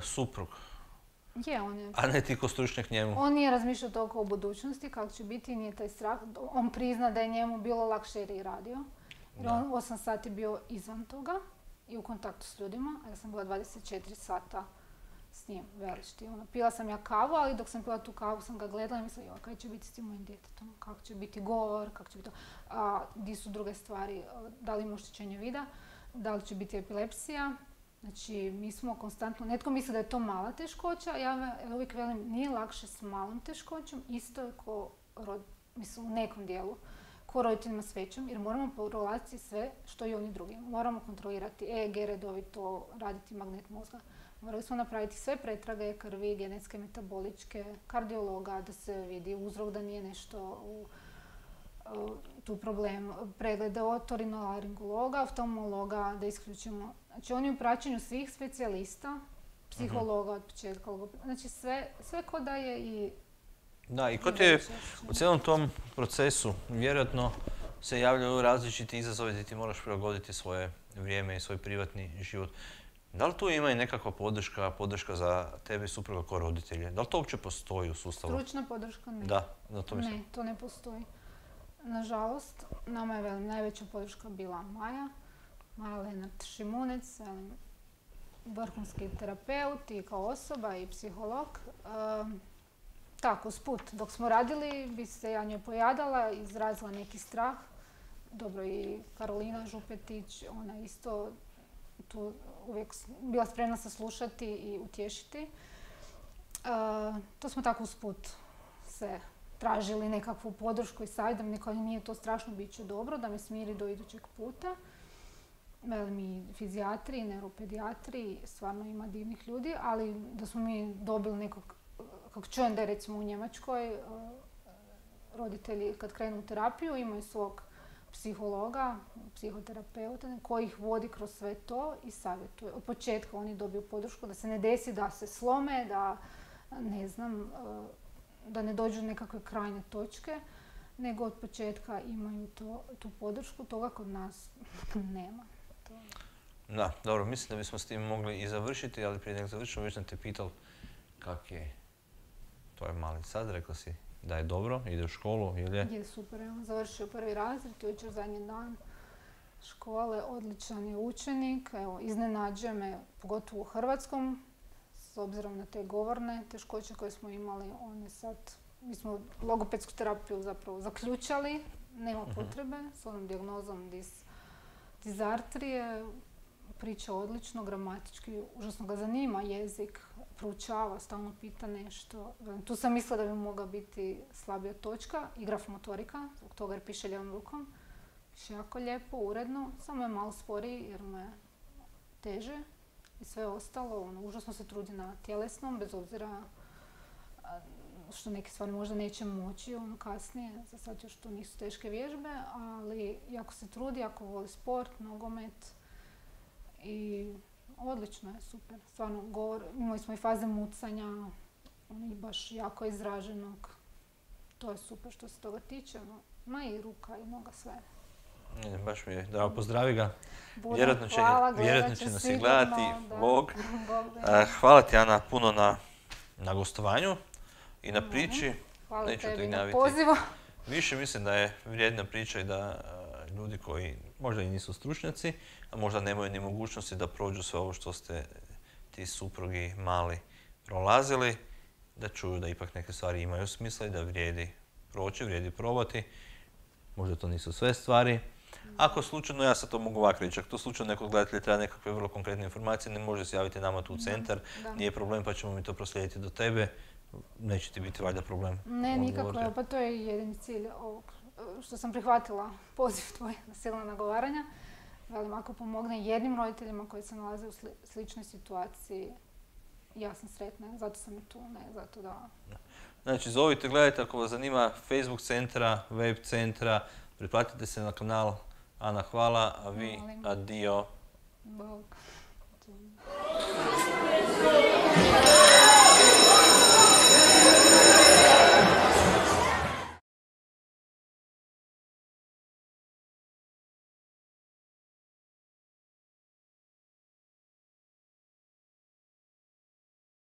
suprug je, on je. A ne ti ko stručnjak njemu. On nije razmišljao toliko o budućnosti, kako će biti, nije taj strah. On prizna da je njemu bilo lakše jer je radio. Jer on 8 sati bio izvan toga i u kontaktu s ljudima, a ja sam bila 24 sata s njim, velišti. Ono, pila sam ja kavu, ali dok sam pila tu kavu sam ga gledala i mislila, joj, kaj će biti s tim mojim djetetom, kako će biti govor, kako će biti to. A, di su druge stvari, da li ima oštećenje vida, da li će biti epilepsija, Znači, mi smo konstantno, netko misli da je to mala teškoća, ja uvijek velim, nije lakše s malom teškoćom, isto je ko, mislim, u nekom dijelu, ko roditeljima s većom, jer moramo prolaziti sve što i oni drugi. Moramo kontrolirati EEG redovito, raditi magnet mozga. Morali smo napraviti sve pretrage krvi, genetske, metaboličke, kardiologa, da se vidi uzrok da nije nešto u, tu problem, preglede otorinolaringologa, oftalmologa, da isključimo Znači oni u praćenju svih specijalista, psihologa od početka, znači sve, sve ko da je i... Da, i kod je u cijelom tom procesu vjerojatno se javljaju različiti izazovi gdje ti moraš prilagoditi svoje vrijeme i svoj privatni život. Da li tu ima i nekakva podrška, podrška za tebe i supruga kao roditelje? Da li to uopće postoji u sustavu? Stručna podrška ne. Da, da to mislim. Ne, to ne postoji. Nažalost, nama je najveća podrška bila Maja Lenart Šimunec, vrhunski terapeut i kao osoba i psiholog. tako, sput, dok smo radili bi se ja njoj pojadala, izrazila neki strah. Dobro, i Karolina Župetić, ona isto tu uvijek bila spremna saslušati i utješiti. to smo tako usput se tražili nekakvu podršku i savjet, da nije to strašno, bit će dobro, da me smiri do idućeg puta velim i fizijatri, neuropedijatri, stvarno ima divnih ljudi, ali da smo mi dobili nekog, kako čujem da je recimo u Njemačkoj, e, roditelji kad krenu u terapiju imaju svog psihologa, psihoterapeuta koji ih vodi kroz sve to i savjetuje. Od početka oni dobiju podršku da se ne desi da se slome, da ne znam, e, da ne dođu nekakve krajne točke, nego od početka imaju to, tu podršku, toga kod nas nema. Da, dobro, mislim da bismo s tim mogli i završiti, ali prije nego završimo, već sam te pital kak je tvoj mali sad, rekla si da je dobro, ide u školu, ili je? Je super, evo, završio prvi razred, jučer zadnji dan škole, odličan je učenik, evo, iznenađuje me, pogotovo u Hrvatskom, s obzirom na te govorne teškoće koje smo imali, on je sad, mi smo logopedsku terapiju zapravo zaključali, nema mhm. potrebe, s onom dijagnozom dis dizartrije, priča odlično, gramatički, užasno ga zanima jezik, proučava, stalno pita nešto. Tu sam mislila da bi mogla biti slabija točka i grafomotorika, zbog toga jer piše ljevom rukom. Piše jako lijepo, uredno, samo je malo sporiji jer mu je teže i sve ostalo. Ono, užasno se trudi na tjelesnom, bez obzira što neke stvari možda neće moći ono kasnije, za sad još to nisu teške vježbe, ali jako se trudi, ako voli sport, nogomet i odlično je, super. Stvarno, govor, imali smo i faze mucanja, on baš jako izraženog. To je super što se toga tiče, ma i ruka i noga sve. Ne, baš mi je drago, pozdravi ga. Vjerojatno će- hvala, vjerojatno će nas i gledati da. vlog. Bog da. E, hvala ti Ana puno na, na gostovanju i na priči. Hvala neću tebi na pozivu. Više mislim da je vrijedna priča i da e, ljudi koji možda i nisu stručnjaci, a možda nemaju ni mogućnosti da prođu sve ovo što ste ti suprugi mali prolazili, da čuju da ipak neke stvari imaju smisla i da vrijedi proći, vrijedi probati. Možda to nisu sve stvari. Ako slučajno, ja sad to mogu ovako reći, ako to slučajno nekog gledatelja treba nekakve vrlo konkretne informacije, ne može se javiti nama tu u centar, da. nije problem pa ćemo mi to proslijediti do tebe neće ti biti valjda problem. Ne, nikako. Pa to je jedini cilj ovog e, što sam prihvatila poziv tvoj na silna nagovaranja. Velim, ako pomogne jednim roditeljima koji se nalaze u sličnoj situaciji, ja sam sretna, zato sam i tu, ne, zato da... Znači, zovite, gledajte ako vas zanima Facebook centra, web centra, pretplatite se na kanal Ana Hvala, a vi adio. Bog.